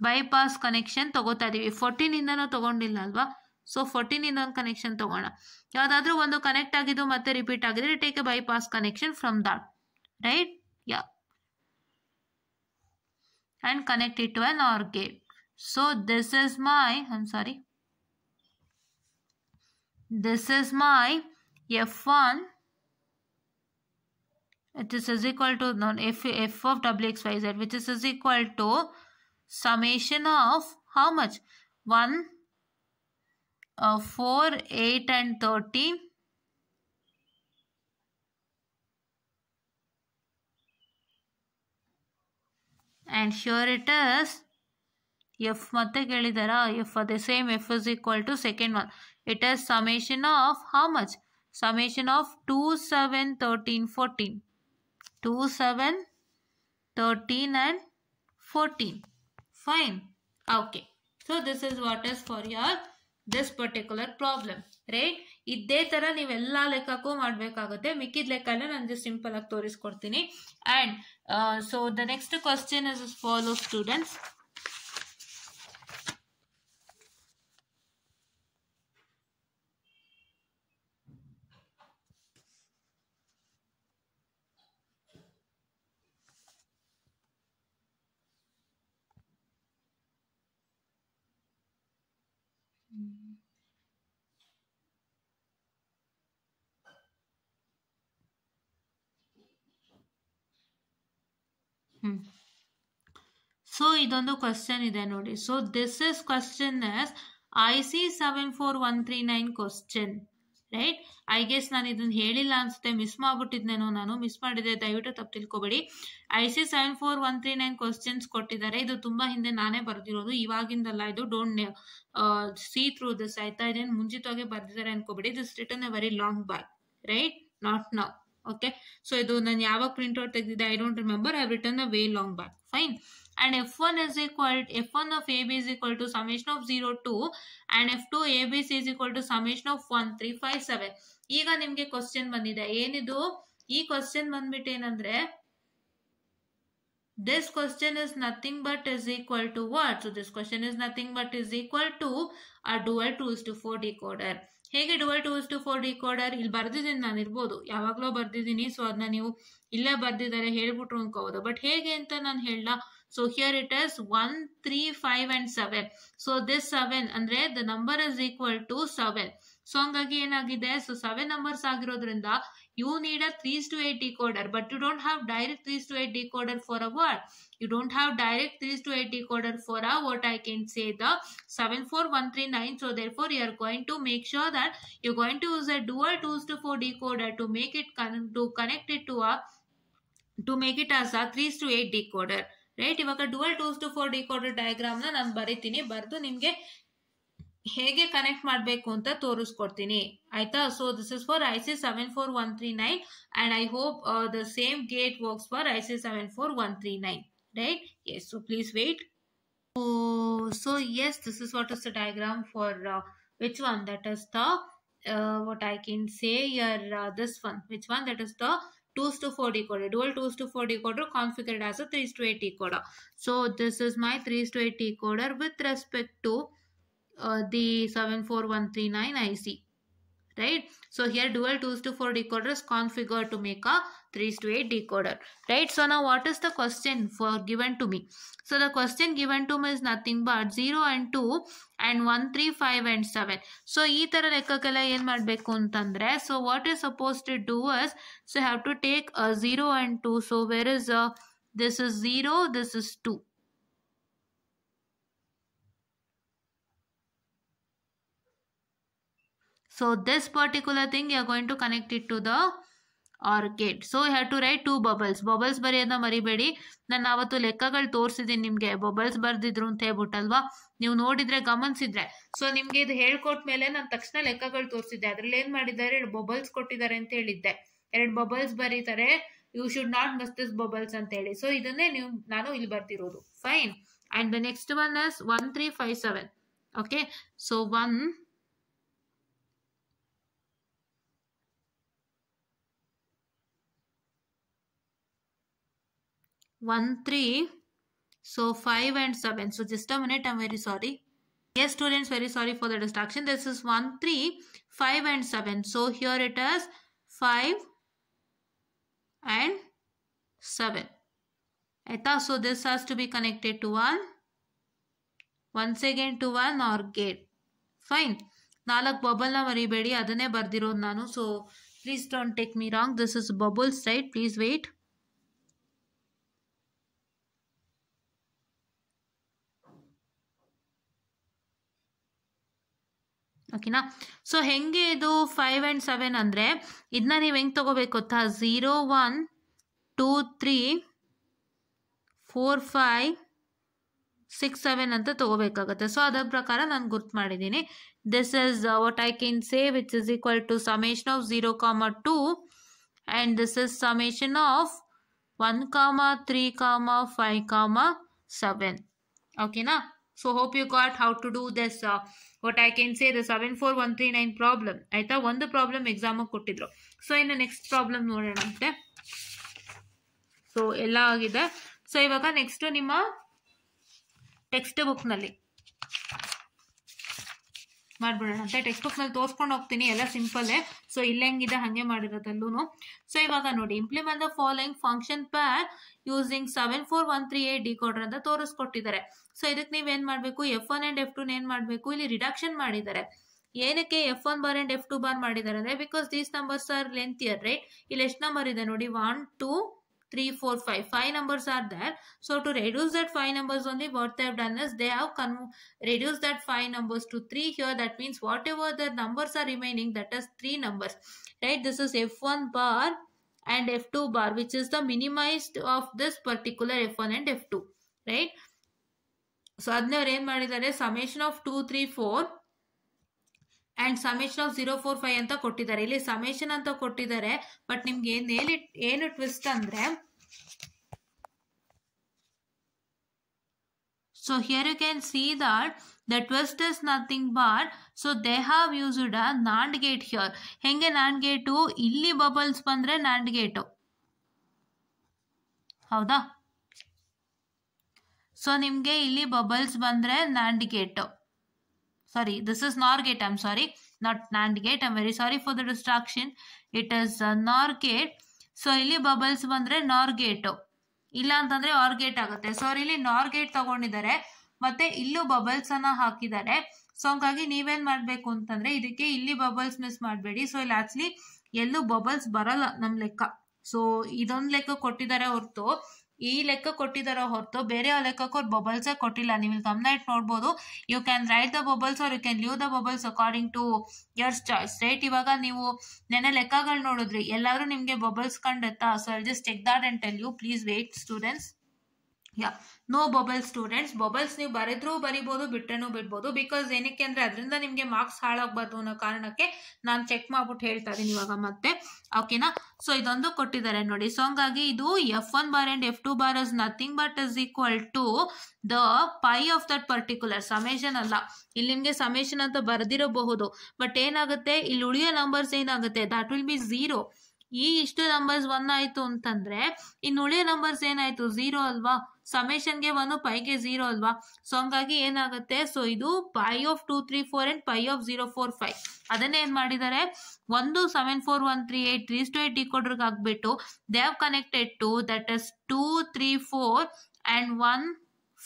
S1: ಬೈಪಾಸ್ ಕನೆಕ್ಷನ್ ತಗೋತಾ ಇದ್ದೀವಿ ಫೋರ್ಟೀನಿಂದನೂ ತೊಗೊಂಡಿಲ್ಲ ಅಲ್ವಾ ಸೊ ಫೋರ್ಟೀನಿಂದ ಒಂದು ಕನೆಕ್ಷನ್ ತೊಗೋಣ ಯಾವುದಾದ್ರೂ ಒಂದು ಕನೆಕ್ಟ್ ಆಗಿದ್ದು ಮತ್ತೆ ರಿಪೀಟ್ ಆಗಿದ್ರೆ take a bypass connection from that right yeah and connect it to an OR gate So this is my, I'm sorry, this is my F1 it is is equal to not f, f of wxyz which is is equal to summation of how much 1 uh, 4 8 and 13 and here it is f matte kelidara f the same f is equal to second one it is summation of how much summation of 2 7 13 14 2 7 13 and 14 fine okay so this is what is for your this particular problem right idde tara nivella lekkakku maadbekagutte mikkid lekkalle nan just simple ag toris kortini and uh, so the next question is for the students ಇದೊಂದು ಕ್ವಶನ್ ಇದೆ ನೋಡಿ so this is question as I C seven four one three nine question right I guess ನಾನು ಇದನ್ನ ಹೇಳಿಲ್ಲ ಅನ್ಸುತ್ತೆ ಮಿಸ್ ಮಾಡ್ಬಿಟ್ಟಿದ್ನೇನೋ ನಾನು ಮಿಸ್ ಮಾಡಿದೆ ದಯವಿಟ್ಟು ತಪ್ಪು ತಿಳ್ಕೊಬೇಡಿ I C seven four one three nine questions ಕೊಟ್ಟಿದ್ದಾರೆ ಇದು ತುಂಬಾ ಹಿಂದೆ ನಾನೇ ಬರೆದಿರೋದು ಇವಾಗಿಂದಲ್ಲ ಇದು ಡೋಂಟ್ ಸಿ ಥ್ರೂ ದಿಸ್ ಆಯ್ತಾ ಇದೇನು ಮುಂಚಿತವಾಗಿ ಬರ್ದಿದ್ದಾರೆ ಅನ್ಕೋಬೇಡಿ this return a very long back right not now okay so ಇದು ನಾನು ಯಾವಾಗ ಪ್ರಿಂಟ್ಔಟ್ ತೆಗೆದಿದ್ದೆ I don't remember I return a way long back fine and f1 is equal to f1 of ab is equal to summation of 0 2 and f2 abc is equal to summation of 1 3 5 7 ಈಗ ನಿಮಗೆ ಕ್ವಶನ್ ಬಂದಿದೆ ಏನಿದು ಈ ಕ್ವಶನ್ ಬಂದ್ಬಿಟ್ಟೆ ಏನಂದ್ರೆ this question is nothing but is equal to what? So this question is nothing but is equal to a dual 2 is to 4 decoder. ಹೇಗೆ dual two is to four decoder ಇಲ್ಲಿ ಬರ್ದಿದ್ದೀನಿ ನಾನು ಇರ್ಬೋದು ಯಾವಾಗಲೂ ಬರ್ದಿದ್ದೀನಿ ಸೊ ಅದನ್ನ ನೀವು ಇಲ್ಲೇ ಬರ್ದಿದ್ದಾರೆ ಹೇಳ್ಬಿಟ್ರು ಅನ್ಕೋಬೋದು ಬಟ್ ಹೇಗೆ ಅಂತ ನಾನು ಹೇಳಲ್ಲ So here it is 1, 3, 5 and 7. So this 7 and the number is equal to 7. So again, so 7 number, numbers you need a 3 to 8 decoder but you don't have direct 3 to 8 decoder for a word. You don't have direct 3 to 8 decoder for a what I can say the 74139. So therefore you are going to make sure that you are going to use a dual 2 to 4 decoder to make it to connect it to a to make it as a 3 to 8 decoder. Right ಇವಾಗ dual two's to four decoder ಡಯಾಗ್ರಾಮ್ನ ನಾನು ಬರೀತೀನಿ ಬರೆದು ನಿಮಗೆ ಹೇಗೆ ಕನೆಕ್ಟ್ ಮಾಡಬೇಕು ಅಂತ ತೋರಿಸ್ಕೊಡ್ತೀನಿ ಆಯ್ತಾ so this is for I C seven four one three nine and I hope the same gate works for I C seven four one three nine right yes so please wait so yes this is what is the diagram for which one that is the what I can say your this one which one that is the 2's to 4 decoder, dual 2's to 4 decoder configured as a 3's to 8 decoder. So this is my 3's to 8 decoder with respect to uh, the 74139 IC right so here dual 2s to 4 decoder is configured to make a 3 to 8 decoder right so now what is the question for given to me so the question given to me is nothing but 0 and 2 and 1 3 5 and 7 so either tara lekkakella en madbeku so what is supposed to do is so have to take a 0 and 2 so where is a uh, this is 0 this is 2 So this particular thing you are going to connect it to the ಆರ್ಕಿಡ್ so have to write two bubbles bubbles ಬರೆಯೋದನ್ನ ಮರಿಬೇಡಿ ನಾನು ಅವತ್ತು ಲೆಕ್ಕಗಳು ತೋರಿಸಿದ್ದೀನಿ ನಿಮಗೆ ಬಬಲ್ಸ್ ಬರೆದಿದ್ರು ಅಂತ ಹೇಳ್ಬಿಟ್ಟಲ್ವಾ ನೀವು ನೋಡಿದರೆ ಗಮನಿಸಿದ್ರೆ ಸೊ ನಿಮಗೆ ಇದು ಹೇಳ್ಕೊಟ್ಟ ಮೇಲೆ ನಾನು ತಕ್ಷಣ ಲೆಕ್ಕಗಳು ತೋರಿಸಿದ್ದೆ ಅದರಲ್ಲಿ ಏನು ಮಾಡಿದ್ದಾರೆ ಎರಡು ಬಬಲ್ಸ್ ಕೊಟ್ಟಿದ್ದಾರೆ ಅಂತ ಹೇಳಿದ್ದೆ ಎರಡು ಬಬಲ್ಸ್ ಬರೀತಾರೆ you should not miss this bubbles ಅಂತ ಹೇಳಿ ಸೊ ಇದನ್ನೇ ನೀವು ನಾನು ಇಲ್ಲಿ ಬರ್ತಿರೋದು fine and the next one is one three five seven okay so one 1, 3. So 5 and 7. So just a minute, I'm very sorry. Yes, students, very sorry for the distraction. This is 1, 3, 5 and 7. So here it is 5 and 7. Aita, so this has to be connected to 1. Once again to 1 or gate. Fine. ನಾಲ್ಕು ಬಬಲ್ನ ಮರಿಬೇಡಿ ಅದನ್ನೇ ಬರ್ದಿರೋದು So please don't take me wrong. This is bubbles right Please wait. ಓಕೆನಾ ಸೊ ಹೆಂಗೆ ಇದು ಫೈವ್ ಆ್ಯಂಡ್ ಸೆವೆನ್ ಅಂದರೆ ಇದನ್ನ ನೀವು ಹೆಂಗೆ ತೊಗೋಬೇಕು ಗೊತ್ತಾ zero one two three four five six seven ಅಂತ ತೊಗೋಬೇಕಾಗತ್ತೆ ಸೊ ಅದರ ಪ್ರಕಾರ ನಾನು ಗುರ್ತು ಮಾಡಿದ್ದೀನಿ this is what I can say which is equal to summation of zero comma two and this is summation of one comma three comma five comma seven ಓಕೆನಾ so hope you got how to do this what I can say the seven four one three nine problem ಆಯ್ತಾ ಒಂದು ಪ್ರಾಬ್ಲಮ್ ಎಕ್ಸಾಮ್ ಕೊಟ್ಟಿದ್ರು ಸೊ ಇನ್ನು ನೆಕ್ಸ್ಟ್ ಪ್ರಾಬ್ಲಮ್ ನೋಡೋಣ ಅಂತೆ ಸೊ ಎಲ್ಲ ಆಗಿದೆ ಸೊ ಇವಾಗ ನೆಕ್ಸ್ಟ್ ನಿಮ್ಮ ಟೆಕ್ಸ್ಟ್ ಬುಕ್ನಲ್ಲಿ ಮಾಡ್ಬಿಡೋಣ ಅಂತ ಟೆಕ್ಸ್ಟ್ ಬುಕ್ನಲ್ಲಿ ತೋರ್ಸ್ಕೊಂಡು ಹೋಗ್ತೀನಿ ಎಲ್ಲ ಸಿಂಪಲ್ಲೇ ಸೊ ಇಲ್ಲ ಹೆಂಗಿದೆ ಹಾಗೆ ಮಾಡಿರೋದಲ್ಲೂ ಸೊ ಇವಾಗ ನೋಡಿ implement the following function Pyaar using seven four one three eight decoder ಅಂತ ತೋರಿಸ್ಕೊಟ್ಟಿದ್ದಾರೆ ಸೊ ಇದಕ್ಕೆ ನೀವೇನು ಮಾಡಬೇಕು ಎಫ್ ಒನ್ ಆ್ಯಂಡ್ ಎಫ್ ಟೂನ ಏನು ಮಾಡಬೇಕು ಇಲ್ಲಿ ರಿಡಕ್ಷನ್ ಮಾಡಿದ್ದಾರೆ ಏನಕ್ಕೆ F one bar and F two bar ಮಾಡಿದ್ದಾರೆ ಅಂದರೆ because these numbers are length year right ಇಲ್ಲಿ ಎಷ್ಟು ನಂಬರ್ ಇದೆ ನೋಡಿ one two three four five five numbers are that so to reduce that five numbers only what they have done is they have can reduce that five numbers to three here that means whatever the numbers are remaining that is three numbers right this is F one bar and F2 bar which is the minimized of this particular F1 and F2 right so ಅದನ್ನ ಅವ್ರು ಏನು ಮಾಡಿದ್ದಾರೆ summation of two three four and summation of zero four five ಅಂತ ಕೊಟ್ಟಿದ್ದಾರೆ ಇಲ್ಲಿ ಸಮೇಶನ್ ಅಂತ ಕೊಟ್ಟಿದ್ದಾರೆ ಬಟ್ ನಿಮ್ಗೆ ಏನು ಏನು ಟ್ವಿಸ್ಟ್ ಅಂದರೆ so here you can see that the twist is nothing but so they have used a nand gate here ಹೆಂಗೆ ನಾಂಡ್ ಗೇಟು ಇಲ್ಲಿ ಬಬಲ್ಸ್ ಬಂದರೆ ನಾಂಡ್ ಗೇಟು ಹೌದಾ ಸೊ ನಿಮಗೆ ಇಲ್ಲಿ ಬಬಲ್ಸ್ ಬಂದರೆ nand gate sorry this is nor gate I am sorry not nand gate I very sorry for the distraction it is nor gate so ಇಲ್ಲಿ ಬಬಲ್ಸ್ ಬಂದರೆ ನಾರ್ ಗೇಟ್ ಇಲ್ಲ ಅಂತಂದ್ರೆ ಆರ್ ಗೇಟ್ ಆಗುತ್ತೆ ಸೊ ಅವ್ರು ಇಲ್ಲಿ ನಾರ್ ಗೇಟ್ ತಗೊಂಡಿದ್ದಾರೆ ಮತ್ತೆ ಇಲ್ಲೂ ಬಬಲ್ಸ್ ಅನ್ನ ಹಾಕಿದ್ದಾರೆ ಸೊ ಹಂಗಾಗಿ ನೀವೇನ್ ಮಾಡ್ಬೇಕು ಅಂತಂದ್ರೆ ಇದಕ್ಕೆ ಇಲ್ಲಿ ಬಬಲ್ಸ್ ಮಿಸ್ ಮಾಡಬೇಡಿ ಸೊ ಇಲ್ಲಿ ಆಕ್ಚುಲಿ ಎಲ್ಲೂ ಬಬಲ್ಸ್ ಬರಲ್ಲ ನಮ್ ಲೆಕ್ಕ ಸೊ ಇದೊಂದ್ ಲೆಕ್ಕ ಕೊಟ್ಟಿದ್ದಾರೆ ಹೊರತು ಈ ಲೆಕ್ಕ ಕೊಟ್ಟಿದ್ದಾರೋ ಹೊರತು ಬೇರೆ ಯಾವ ಲೆಕ್ಕಕ್ಕೆ ಅವ್ರು ಬಬಲ್ಸೇ ಕೊಟ್ಟಿಲ್ಲ ನೀವು ಇಲ್ಲಿ ಗಮನ ಇಟ್ಟು ನೋಡ್ಬೋದು you can write the bubbles or you can leave the bubbles according to yours choice right ಇವಾಗ ನೀವು ನೆನೆ ಲೆಕ್ಕಗಳು ನೋಡಿದ್ರಿ ಎಲ್ಲರೂ ನಿಮಗೆ ಬಬಲ್ಸ್ ಕಂಡತ್ತಾ so I just check that and tell you please wait students yeah no bubble students bubbles ನೀವು ಬರೆದ್ರೂ ಬರಿಬೋದು ಬಿಟ್ಟರೂ ಬಿಡ್ಬೋದು ಬಿಕಾಸ್ ಏನಕ್ಕೆ ಅಂದರೆ ಅದರಿಂದ ನಿಮಗೆ ಮಾರ್ಕ್ಸ್ ಹಾಳಾಗಬಾರ್ದು ಅನ್ನೋ ಕಾರಣಕ್ಕೆ ನಾನು ಚೆಕ್ ಮಾಡ್ಬಿಟ್ಟು ಹೇಳ್ತಾ ಇವಾಗ ಮತ್ತೆ ಓಕೆನಾ ಸೊ ಇದೊಂದು ಕೊಟ್ಟಿದ್ದಾರೆ ನೋಡಿ ಸೊ ಹಂಗಾಗಿ ಇದು F one bar and F two bar is nothing but is equal to the pi of that particular summation ಅಲ್ಲ ಇಲ್ಲಿ ನಿಮಗೆ ಸಮೇಷನ್ ಅಂತ ಬರೆದಿರಬಹುದು ಬಟ್ ಏನಾಗುತ್ತೆ ಇಲ್ಲಿ ಉಳಿಯೋ ನಂಬರ್ಸ್ ಏನಾಗುತ್ತೆ ದಟ್ ವಿಲ್ ಬಿ ಝೀರೋ ಈ ಇಷ್ಟು ನಂಬರ್ಸ್ ಒನ್ ಆಯಿತು ಅಂತಂದರೆ ಇನ್ನು ಉಳಿಯೋ ನಂಬರ್ಸ್ ಏನಾಯ್ತು ಝೀರೋ ಅಲ್ವಾ ಸಮೇಷನ್ಗೆ ಒನ್ ಪೈಗೆ ಝೀರೋ ಅಲ್ವಾ ಸೊ ಹಂಗಾಗಿ ಏನಾಗುತ್ತೆ ಸೊ ಇದು pi of two three four and pi of zero four five ಅದನ್ನೇ ಏನು ಮಾಡಿದ್ದಾರೆ ಒಂದು seven four one three eight three to eight ಡಿಕೋಡ್ರಿಗೆ ಹಾಕ್ಬಿಟ್ಟು they have connected to that is two three four and one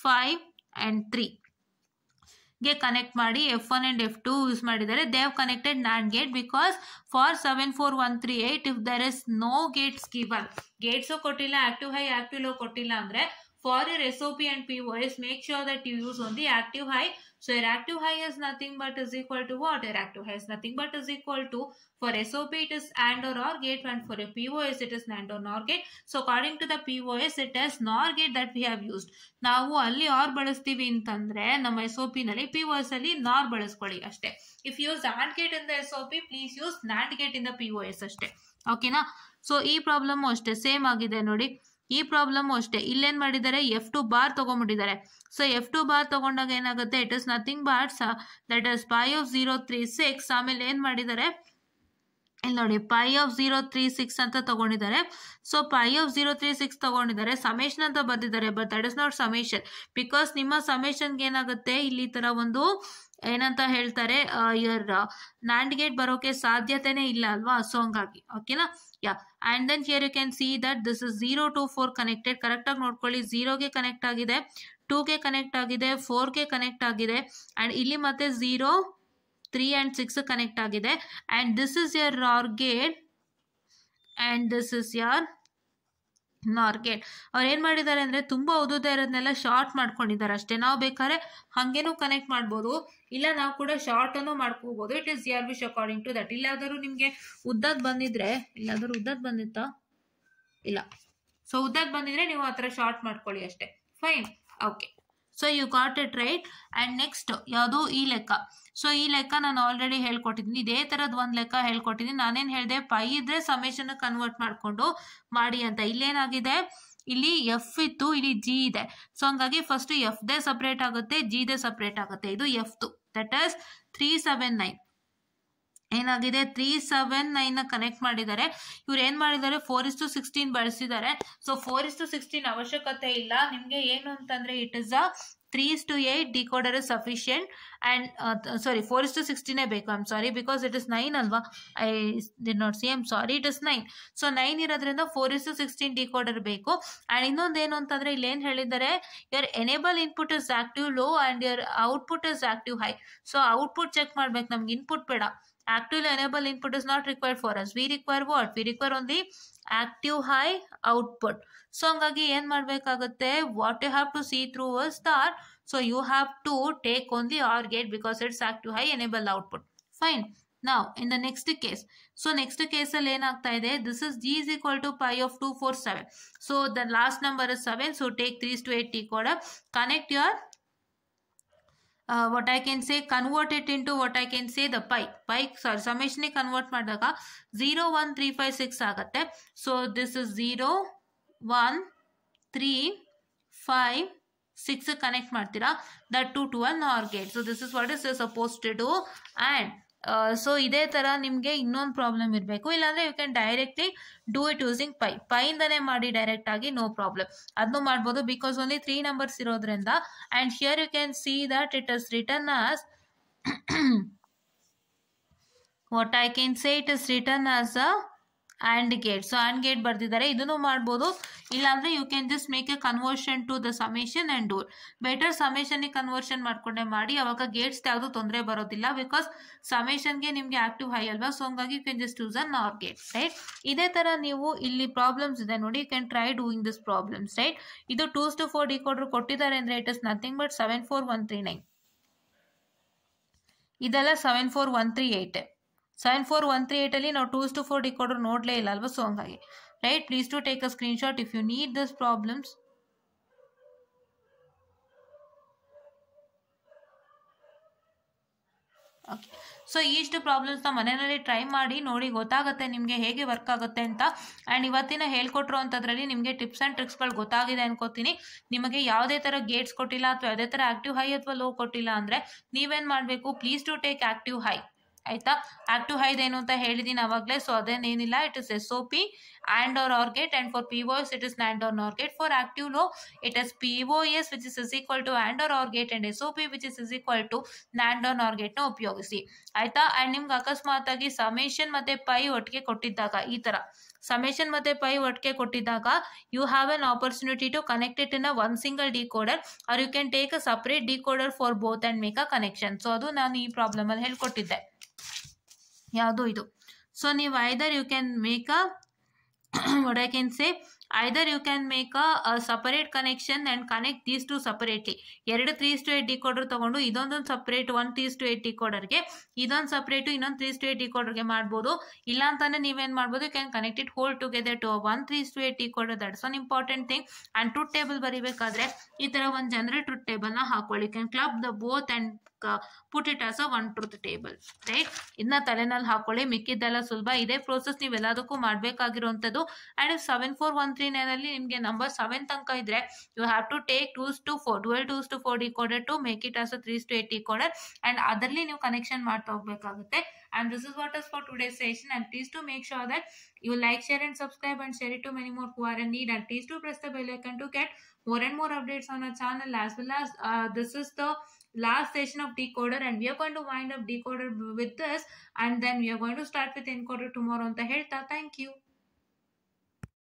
S1: five and three ಗೆ ಕನೆಕ್ಟ್ ಮಾಡಿ F one and F two use ಮಾಡಿದ್ದಾರೆ they have connected non gate because for seven four one three eight if there is no gates given gates ಕೊಟ್ಟಿಲ್ಲ ಆಕ್ಟಿವ್ ಹೈ ಆಕ್ಟಿವ್ ಲೋ ಕೊಟ್ಟಿಲ್ಲ ಅಂದ್ರೆ for your S O P and P O S make sure that you use the active high So reactive high is nothing but is equal to what? Reactive high is nothing but is equal to for SOP it is AND or OR gate and for a POS it is NAND or NOR gate. So according to the POS it is NOR gate that we have used. Now, ಅಲ್ಲಿ ಆರ್ ಬಳಸ್ತೀವಿ ಅಂತಂದ್ರೆ ನಮ್ಮ ಎಸ್ ಒ ಪಿ ನಲ್ಲಿ ಪಿ ಎಸ್ ಅಲ್ಲಿ ನಾರ್ ಬಳಸ್ಕೊಳ್ಳಿ ಅಷ್ಟೇ if use and gate in the S O P please use nand gate in the P O S ಅಷ್ಟೇ ಓಕೆನಾ ಸೊ ಈ ಪ್ರಾಬ್ಲಮ್ ಅಷ್ಟೇ ಸೇಮ್ ಈ ಪ್ರಾಬ್ಲಮ್ ಅಷ್ಟೇ ಇಲ್ಲೇನು ಮಾಡಿದ್ದಾರೆ ಎಫ್ ಟು ಬಾರ್ ತೊಗೊಂಡ್ಬಿಟ್ಟಿದ್ದಾರೆ ಸೊ ಎಫ್ ಟು ಬಾರ್ ತಗೊಂಡಾಗ ಏನಾಗುತ್ತೆ it is nothing bars that is pi of zero three six ಆಮೇಲೆ ಏನು ಮಾಡಿದ್ದಾರೆ ಇಲ್ಲಿ ನೋಡಿ pi of zero three six ಅಂತ ತಗೊಂಡಿದ್ದಾರೆ so pi of zero three six ತಗೊಂಡಿದ್ದಾರೆ ಸಮೇಶನ್ ಅಂತ ಬರ್ತಿದ್ದಾರೆ but that is not summation because ನಿಮ್ಮ ಸಮೇಶನ್ಗೆ ಏನಾಗುತ್ತೆ ಇಲ್ಲಿ ಥರ ಒಂದು ಏನಂತ ಹೇಳ್ತಾರೆ ಇಯರ್ ನಾಂಡ್ ಗೇಟ್ ಬರೋಕೆ ಸಾಧ್ಯತೆನೇ ಇಲ್ಲ ಅಲ್ವಾ ಸೊ ಹಂಗಾಗಿ ಓಕೆನಾ yeah and then here you can see that this is zero to four connected ಕರೆಕ್ಟಾಗಿ ನೋಡ್ಕೊಳ್ಳಿ ಝೀರೋಗೆ ಕನೆಕ್ಟ್ ಆಗಿದೆ ಟೂಗೆ ಕನೆಕ್ಟ್ ಆಗಿದೆ ಫೋರ್ಗೆ ಕನೆಕ್ಟ್ ಆಗಿದೆ ಆ್ಯಂಡ್ ಇಲ್ಲಿ ಮತ್ತೆ zero three and six connect ಆಗಿದೆ and this is your or gate and this is your nor gate ಅವ್ರು ಏನು ಮಾಡಿದ್ದಾರೆ ಅಂದರೆ ತುಂಬ ಓದೋದೇ ಇರೋದನ್ನೆಲ್ಲ ಶಾರ್ಟ್ ಮಾಡ್ಕೊಂಡಿದ್ದಾರೆ ಅಷ್ಟೇ ನಾವು ಬೇಕಾದ್ರೆ ಹಾಗೇನೂ ಕನೆಕ್ಟ್ ಮಾಡ್ಬೋದು ಇಲ್ಲ ನಾವು ಕೂಡ ಶಾರ್ಟನ್ನು ಮಾಡ್ಕೋಬೋದು it is your wish according to that ಇಲ್ಲಾದರೂ ನಿಮಗೆ ಉದ್ದಕ್ಕೆ ಬಂದಿದ್ರೆ ಇಲ್ಲಾದರೂ ಉದ್ದಕ್ಕೆ ಬಂದಿತ್ತಾ ಇಲ್ಲ ಸೊ ಉದ್ದಕ್ಕೆ ಬಂದಿದ್ರೆ ನೀವು ಆ ಥರ ಶಾರ್ಟ್ ಮಾಡ್ಕೊಳ್ಳಿ ಅಷ್ಟೇ fine okay so you got it right and next ಯಾವುದು ಈ ಲೆಕ್ಕ ಸೊ ಈ ಲೆಕ್ಕ ನಾನು ಆಲ್ರೆಡಿ ಹೇಳ್ಕೊಟ್ಟಿದ್ದೀನಿ ಇದೇ ಥರದ್ದು ಒಂದು ಲೆಕ್ಕ ಹೇಳ್ಕೊಟ್ಟಿದ್ದೀನಿ ನಾನೇನು ಹೇಳಿದೆ ಪೈ ಇದ್ರೆ ಸಮೇಶನ್ ಕನ್ವರ್ಟ್ ಮಾಡಿಕೊಂಡು ಮಾಡಿ ಅಂತ ಇಲ್ಲೇನಾಗಿದೆ ಇಲ್ಲಿ ಎಫ್ ಇತ್ತು ಇಲ್ಲಿ ಜಿ ಇದೆ ಸೊ ಹಂಗಾಗಿ ಫಸ್ಟ್ ದೇ ಸಪ್ರೇಟ್ ಆಗುತ್ತೆ ಜಿ ದೇ ಸಪ್ರೇಟ್ ಆಗುತ್ತೆ ಇದು ಎಫ್ದು that is three seven nine ಏನಾಗಿದೆ ತ್ರೀ ಸೆವೆನ್ ನೈನ್ ಕನೆಕ್ಟ್ ಮಾಡಿದ್ದಾರೆ ಇವ್ರು ಏನ್ ಮಾಡಿದ್ದಾರೆ ಫೋರ್ ಇಸ್ ಟು ಸಿಕ್ಸ್ಟೀನ್ ಬಳಸಿದ್ದಾರೆ so four is to sixteen ಅವಶ್ಯಕತೆ ಇಲ್ಲ ನಿಮಗೆ ಏನು ಅಂತಂದ್ರೆ it is a three is to eight decoder is sufficient and sorry four is to ಸಿಕ್ಸ್ಟೀನೇ ಬೇಕು I'm sorry because it is nine ಅಲ್ವಾ I did not C um sorry it is nine so nine ಇರೋದ್ರಿಂದ four is to sixteen decoder ಬೇಕು ಆ್ಯಂಡ್ ಏನು ಅಂತಂದರೆ ಇಲ್ಲಿ ಏನು ಹೇಳಿದ್ದಾರೆ your enable input is active low and your output is active high so output check ಮಾಡ್ಬೇಕು ನಮ್ಗೆ ಇನ್ಪುಟ್ ಬೇಡ Active enable input is not required for us. We require what? We require only active high output. So, what you have to see through a star, so you have to take only OR gate because it's active high enable output. Fine. Now, in the next case, so next case, this is g is equal to pi of 247. So, the last number is 7. So, take 3 to 8 decoder. Connect your what I can say convert it into what I can say the pi pi sorry summation ne convert madaga 0 1 3 5 6 so this is 0 1 3 5 6 connect madthira that 2 to one or gate so this is what is supposed to do and so ಇದೇ ಥರ ನಿಮಗೆ ಇನ್ನೊಂದು ಪ್ರಾಬ್ಲಮ್ ಇರಬೇಕು ಇಲ್ಲಾಂದರೆ you can directly do it using pi ಪೈಯಿಂದನೇ ಮಾಡಿ ಡೈರೆಕ್ಟ್ ಆಗಿ ನೋ ಪ್ರಾಬ್ಲಮ್ ಅದನ್ನು ಮಾಡ್ಬೋದು ಬಿಕಾಸ್ ಓನ್ಲಿ ತ್ರೀ ನಂಬರ್ಸ್ ಇರೋದ್ರಿಂದ and here you can see that it is return as what I can say it is return as a and gate so and gate ಬರೆದಿದ್ದಾರೆ ಇದನ್ನು ಮಾಡ್ಬೋದು ಇಲ್ಲಾಂದರೆ you can just make a conversion to the summation and door better ಸಮೇಷನ್ಗೆ ಕನ್ವರ್ಷನ್ ಮಾಡಿಕೊಂಡೆ ಮಾಡಿ ಅವಾಗ ಗೇಟ್ಸ್ ಯಾವುದೂ ತೊಂದರೆ ಬರೋದಿಲ್ಲ ಬಿಕಾಸ್ ಸಮೇಷನ್ಗೆ ನಿಮಗೆ ಆ್ಯಕ್ಟಿವ್ ಹೈ ಅಲ್ವಾ ಸೊ ಹಂಗಾಗಿ you can just use a nor gate right ಇದೇ ಥರ ನೀವು ಇಲ್ಲಿ ಪ್ರಾಬ್ಲಮ್ಸ್ ಇದೆ ನೋಡಿ you can try doing this problems right ಇದು two's to four decoder ಕೊಟ್ಟಿದ್ದಾರೆ ಅಂದರೆ it is nothing but seven four one three nine ಇದೆಲ್ಲ seven four one three eight seven four one three ಏಯ್ಟಲ್ಲಿ ನಾವು ಟೂಸ್ ಟು ಫೋರ್ ಡಿಕೋಡರ್ ನೋಡಲೇ ಇಲ್ಲ ಅಲ್ವಾ ಸೊ ಹಂಗಾಗಿ right please to take a screen shot if you need this problems okay so ಇಷ್ಟು ಪ್ರಾಬ್ಲಮ್ಸ್ನ ಮನೆಯಲ್ಲಿ ಟ್ರೈ ಮಾಡಿ ನೋಡಿ ಗೊತ್ತಾಗುತ್ತೆ ನಿಮಗೆ ಹೇಗೆ ವರ್ಕ್ ಆಗುತ್ತೆ ಅಂತ ಆ್ಯಂಡ್ ಇವತ್ತಿನ ಹೇಳ್ಕೊಟ್ರು ಅಂಥದ್ರಲ್ಲಿ ನಿಮಗೆ ಟಿಪ್ಸ್ ಆ್ಯಂಡ್ ಟ್ರಿಕ್ಸ್ಗಳು ಗೊತ್ತಾಗಿದೆ ಅನ್ಕೋತೀನಿ ನಿಮಗೆ ಯಾವುದೇ ಥರ ಗೇಟ್ಸ್ ಕೊಟ್ಟಿಲ್ಲ ಅಥವಾ ಯಾವುದೇ ಥರ ಆ್ಯಕ್ಟಿವ್ ಹೈ ಅಥವಾ ಲೋ ಕೊಟ್ಟಿಲ್ಲ ಅಂದರೆ ನೀವೇನು ಮಾಡಬೇಕು please to take active high ಆಯಿತಾ ಆಕ್ಟಿವ್ ಏನು ಅಂತ ಹೇಳಿದ್ದೀನಿ ಅವಾಗಲೇ ಸೊ ಅದೇನೇನಿಲ್ಲ it is S O P and or or gate and for P O S it is nand or or gate for active low it is P O S which is is equal to and or or gate and S O P which is is equal to nand on ಆರ್ಗೇಟ್ನ ಉಪಯೋಗಿಸಿ ಆಯಿತಾ ಆ್ಯಂಡ್ ನಿಮ್ಗೆ ಅಕಸ್ಮಾತಾಗಿ ಸಮೇಷನ್ ಮತ್ತು ಪೈ ಒಟ್ಟಿಗೆ ಕೊಟ್ಟಿದ್ದಾಗ ಈ ಥರ ಸಮೇಷನ್ ಮತ್ತು ಪೈ ಒಟ್ಟಿಗೆ ಕೊಟ್ಟಿದ್ದಾಗ you have an opportunity to connect it in a one single decoder or you can take a separate decoder for both and make a connection so ಅದು ನಾನು ಈ ಪ್ರಾಬ್ಲಮಲ್ಲಿ ಹೇಳ್ಕೊಟ್ಟಿದ್ದೆ ಯಾವುದೋ ಇದು ಸೊ ನೀವು either you can make a what I can say either you can make a separate connection and connect these two separately ಎರಡು ತ್ರೀಸ್ ಟು ಏಟ್ ಡಿಕೋಡರ್ ತೊಗೊಂಡು ಇದೊಂದೊಂದು separate one three's to eight ಕೊಡರ್ಗೆ ಇದೊಂದು ಸಪ್ರೇಟು ಇನ್ನೊಂದು ತ್ರೀಸ್ ಟು ಏಟ್ ಕೋಡರ್ಗೆ ಮಾಡ್ಬೋದು ಇಲ್ಲ ಅಂತಂದರೆ ನೀವೇನು ಮಾಡ್ಬೋದು you can connect it whole together to one three's to eight coder that's one important thing and truth table ಬರೀಬೇಕಾದ್ರೆ ಈ ತರ ಒಂದು ಜನರಲ್ ಟ್ರೂತ್ ಟೇಬಲ್ನ ಹಾಕೊಳ್ಳಿ can club the both and put it as a one truth table right ಇದನ್ನ ತಲೆನಲ್ಲಿ ಹಾಕೊಳ್ಳಿ ಮಿಕ್ಕಿದ್ದೆಲ್ಲ ಸುಲಭ ಇದೇ ಪ್ರೋಸೆಸ್ ನೀವು ಎಲ್ಲದಕ್ಕೂ ಮಾಡ್ಬೇಕಾಗಿರುವಂತದ್ದು and if seven four one three ಅಲ್ಲಿ ನಿಮಗೆ ನಂಬರ್ ಸೆವೆನ್ ತನಕ ಇದ್ರೆ you have to take twos to four twelve two's to four decoder to make it as a three's to eight decoder and ಅದರಲ್ಲಿ ನೀವು ಕನೆಕ್ಷನ್ ಮಾಡ್ತಾ ಹೋಗಬೇಕಾಗುತ್ತೆ and this is what is for today session and please to make sure that you like share and subscribe and share to many more who are and need these please to press the bell icon to get more and more updates on our channel as well as uh, this last session of decoder and we are going to wind up decoder with this and then we are going to start with encoder tomorrow on the Helta. Thank you.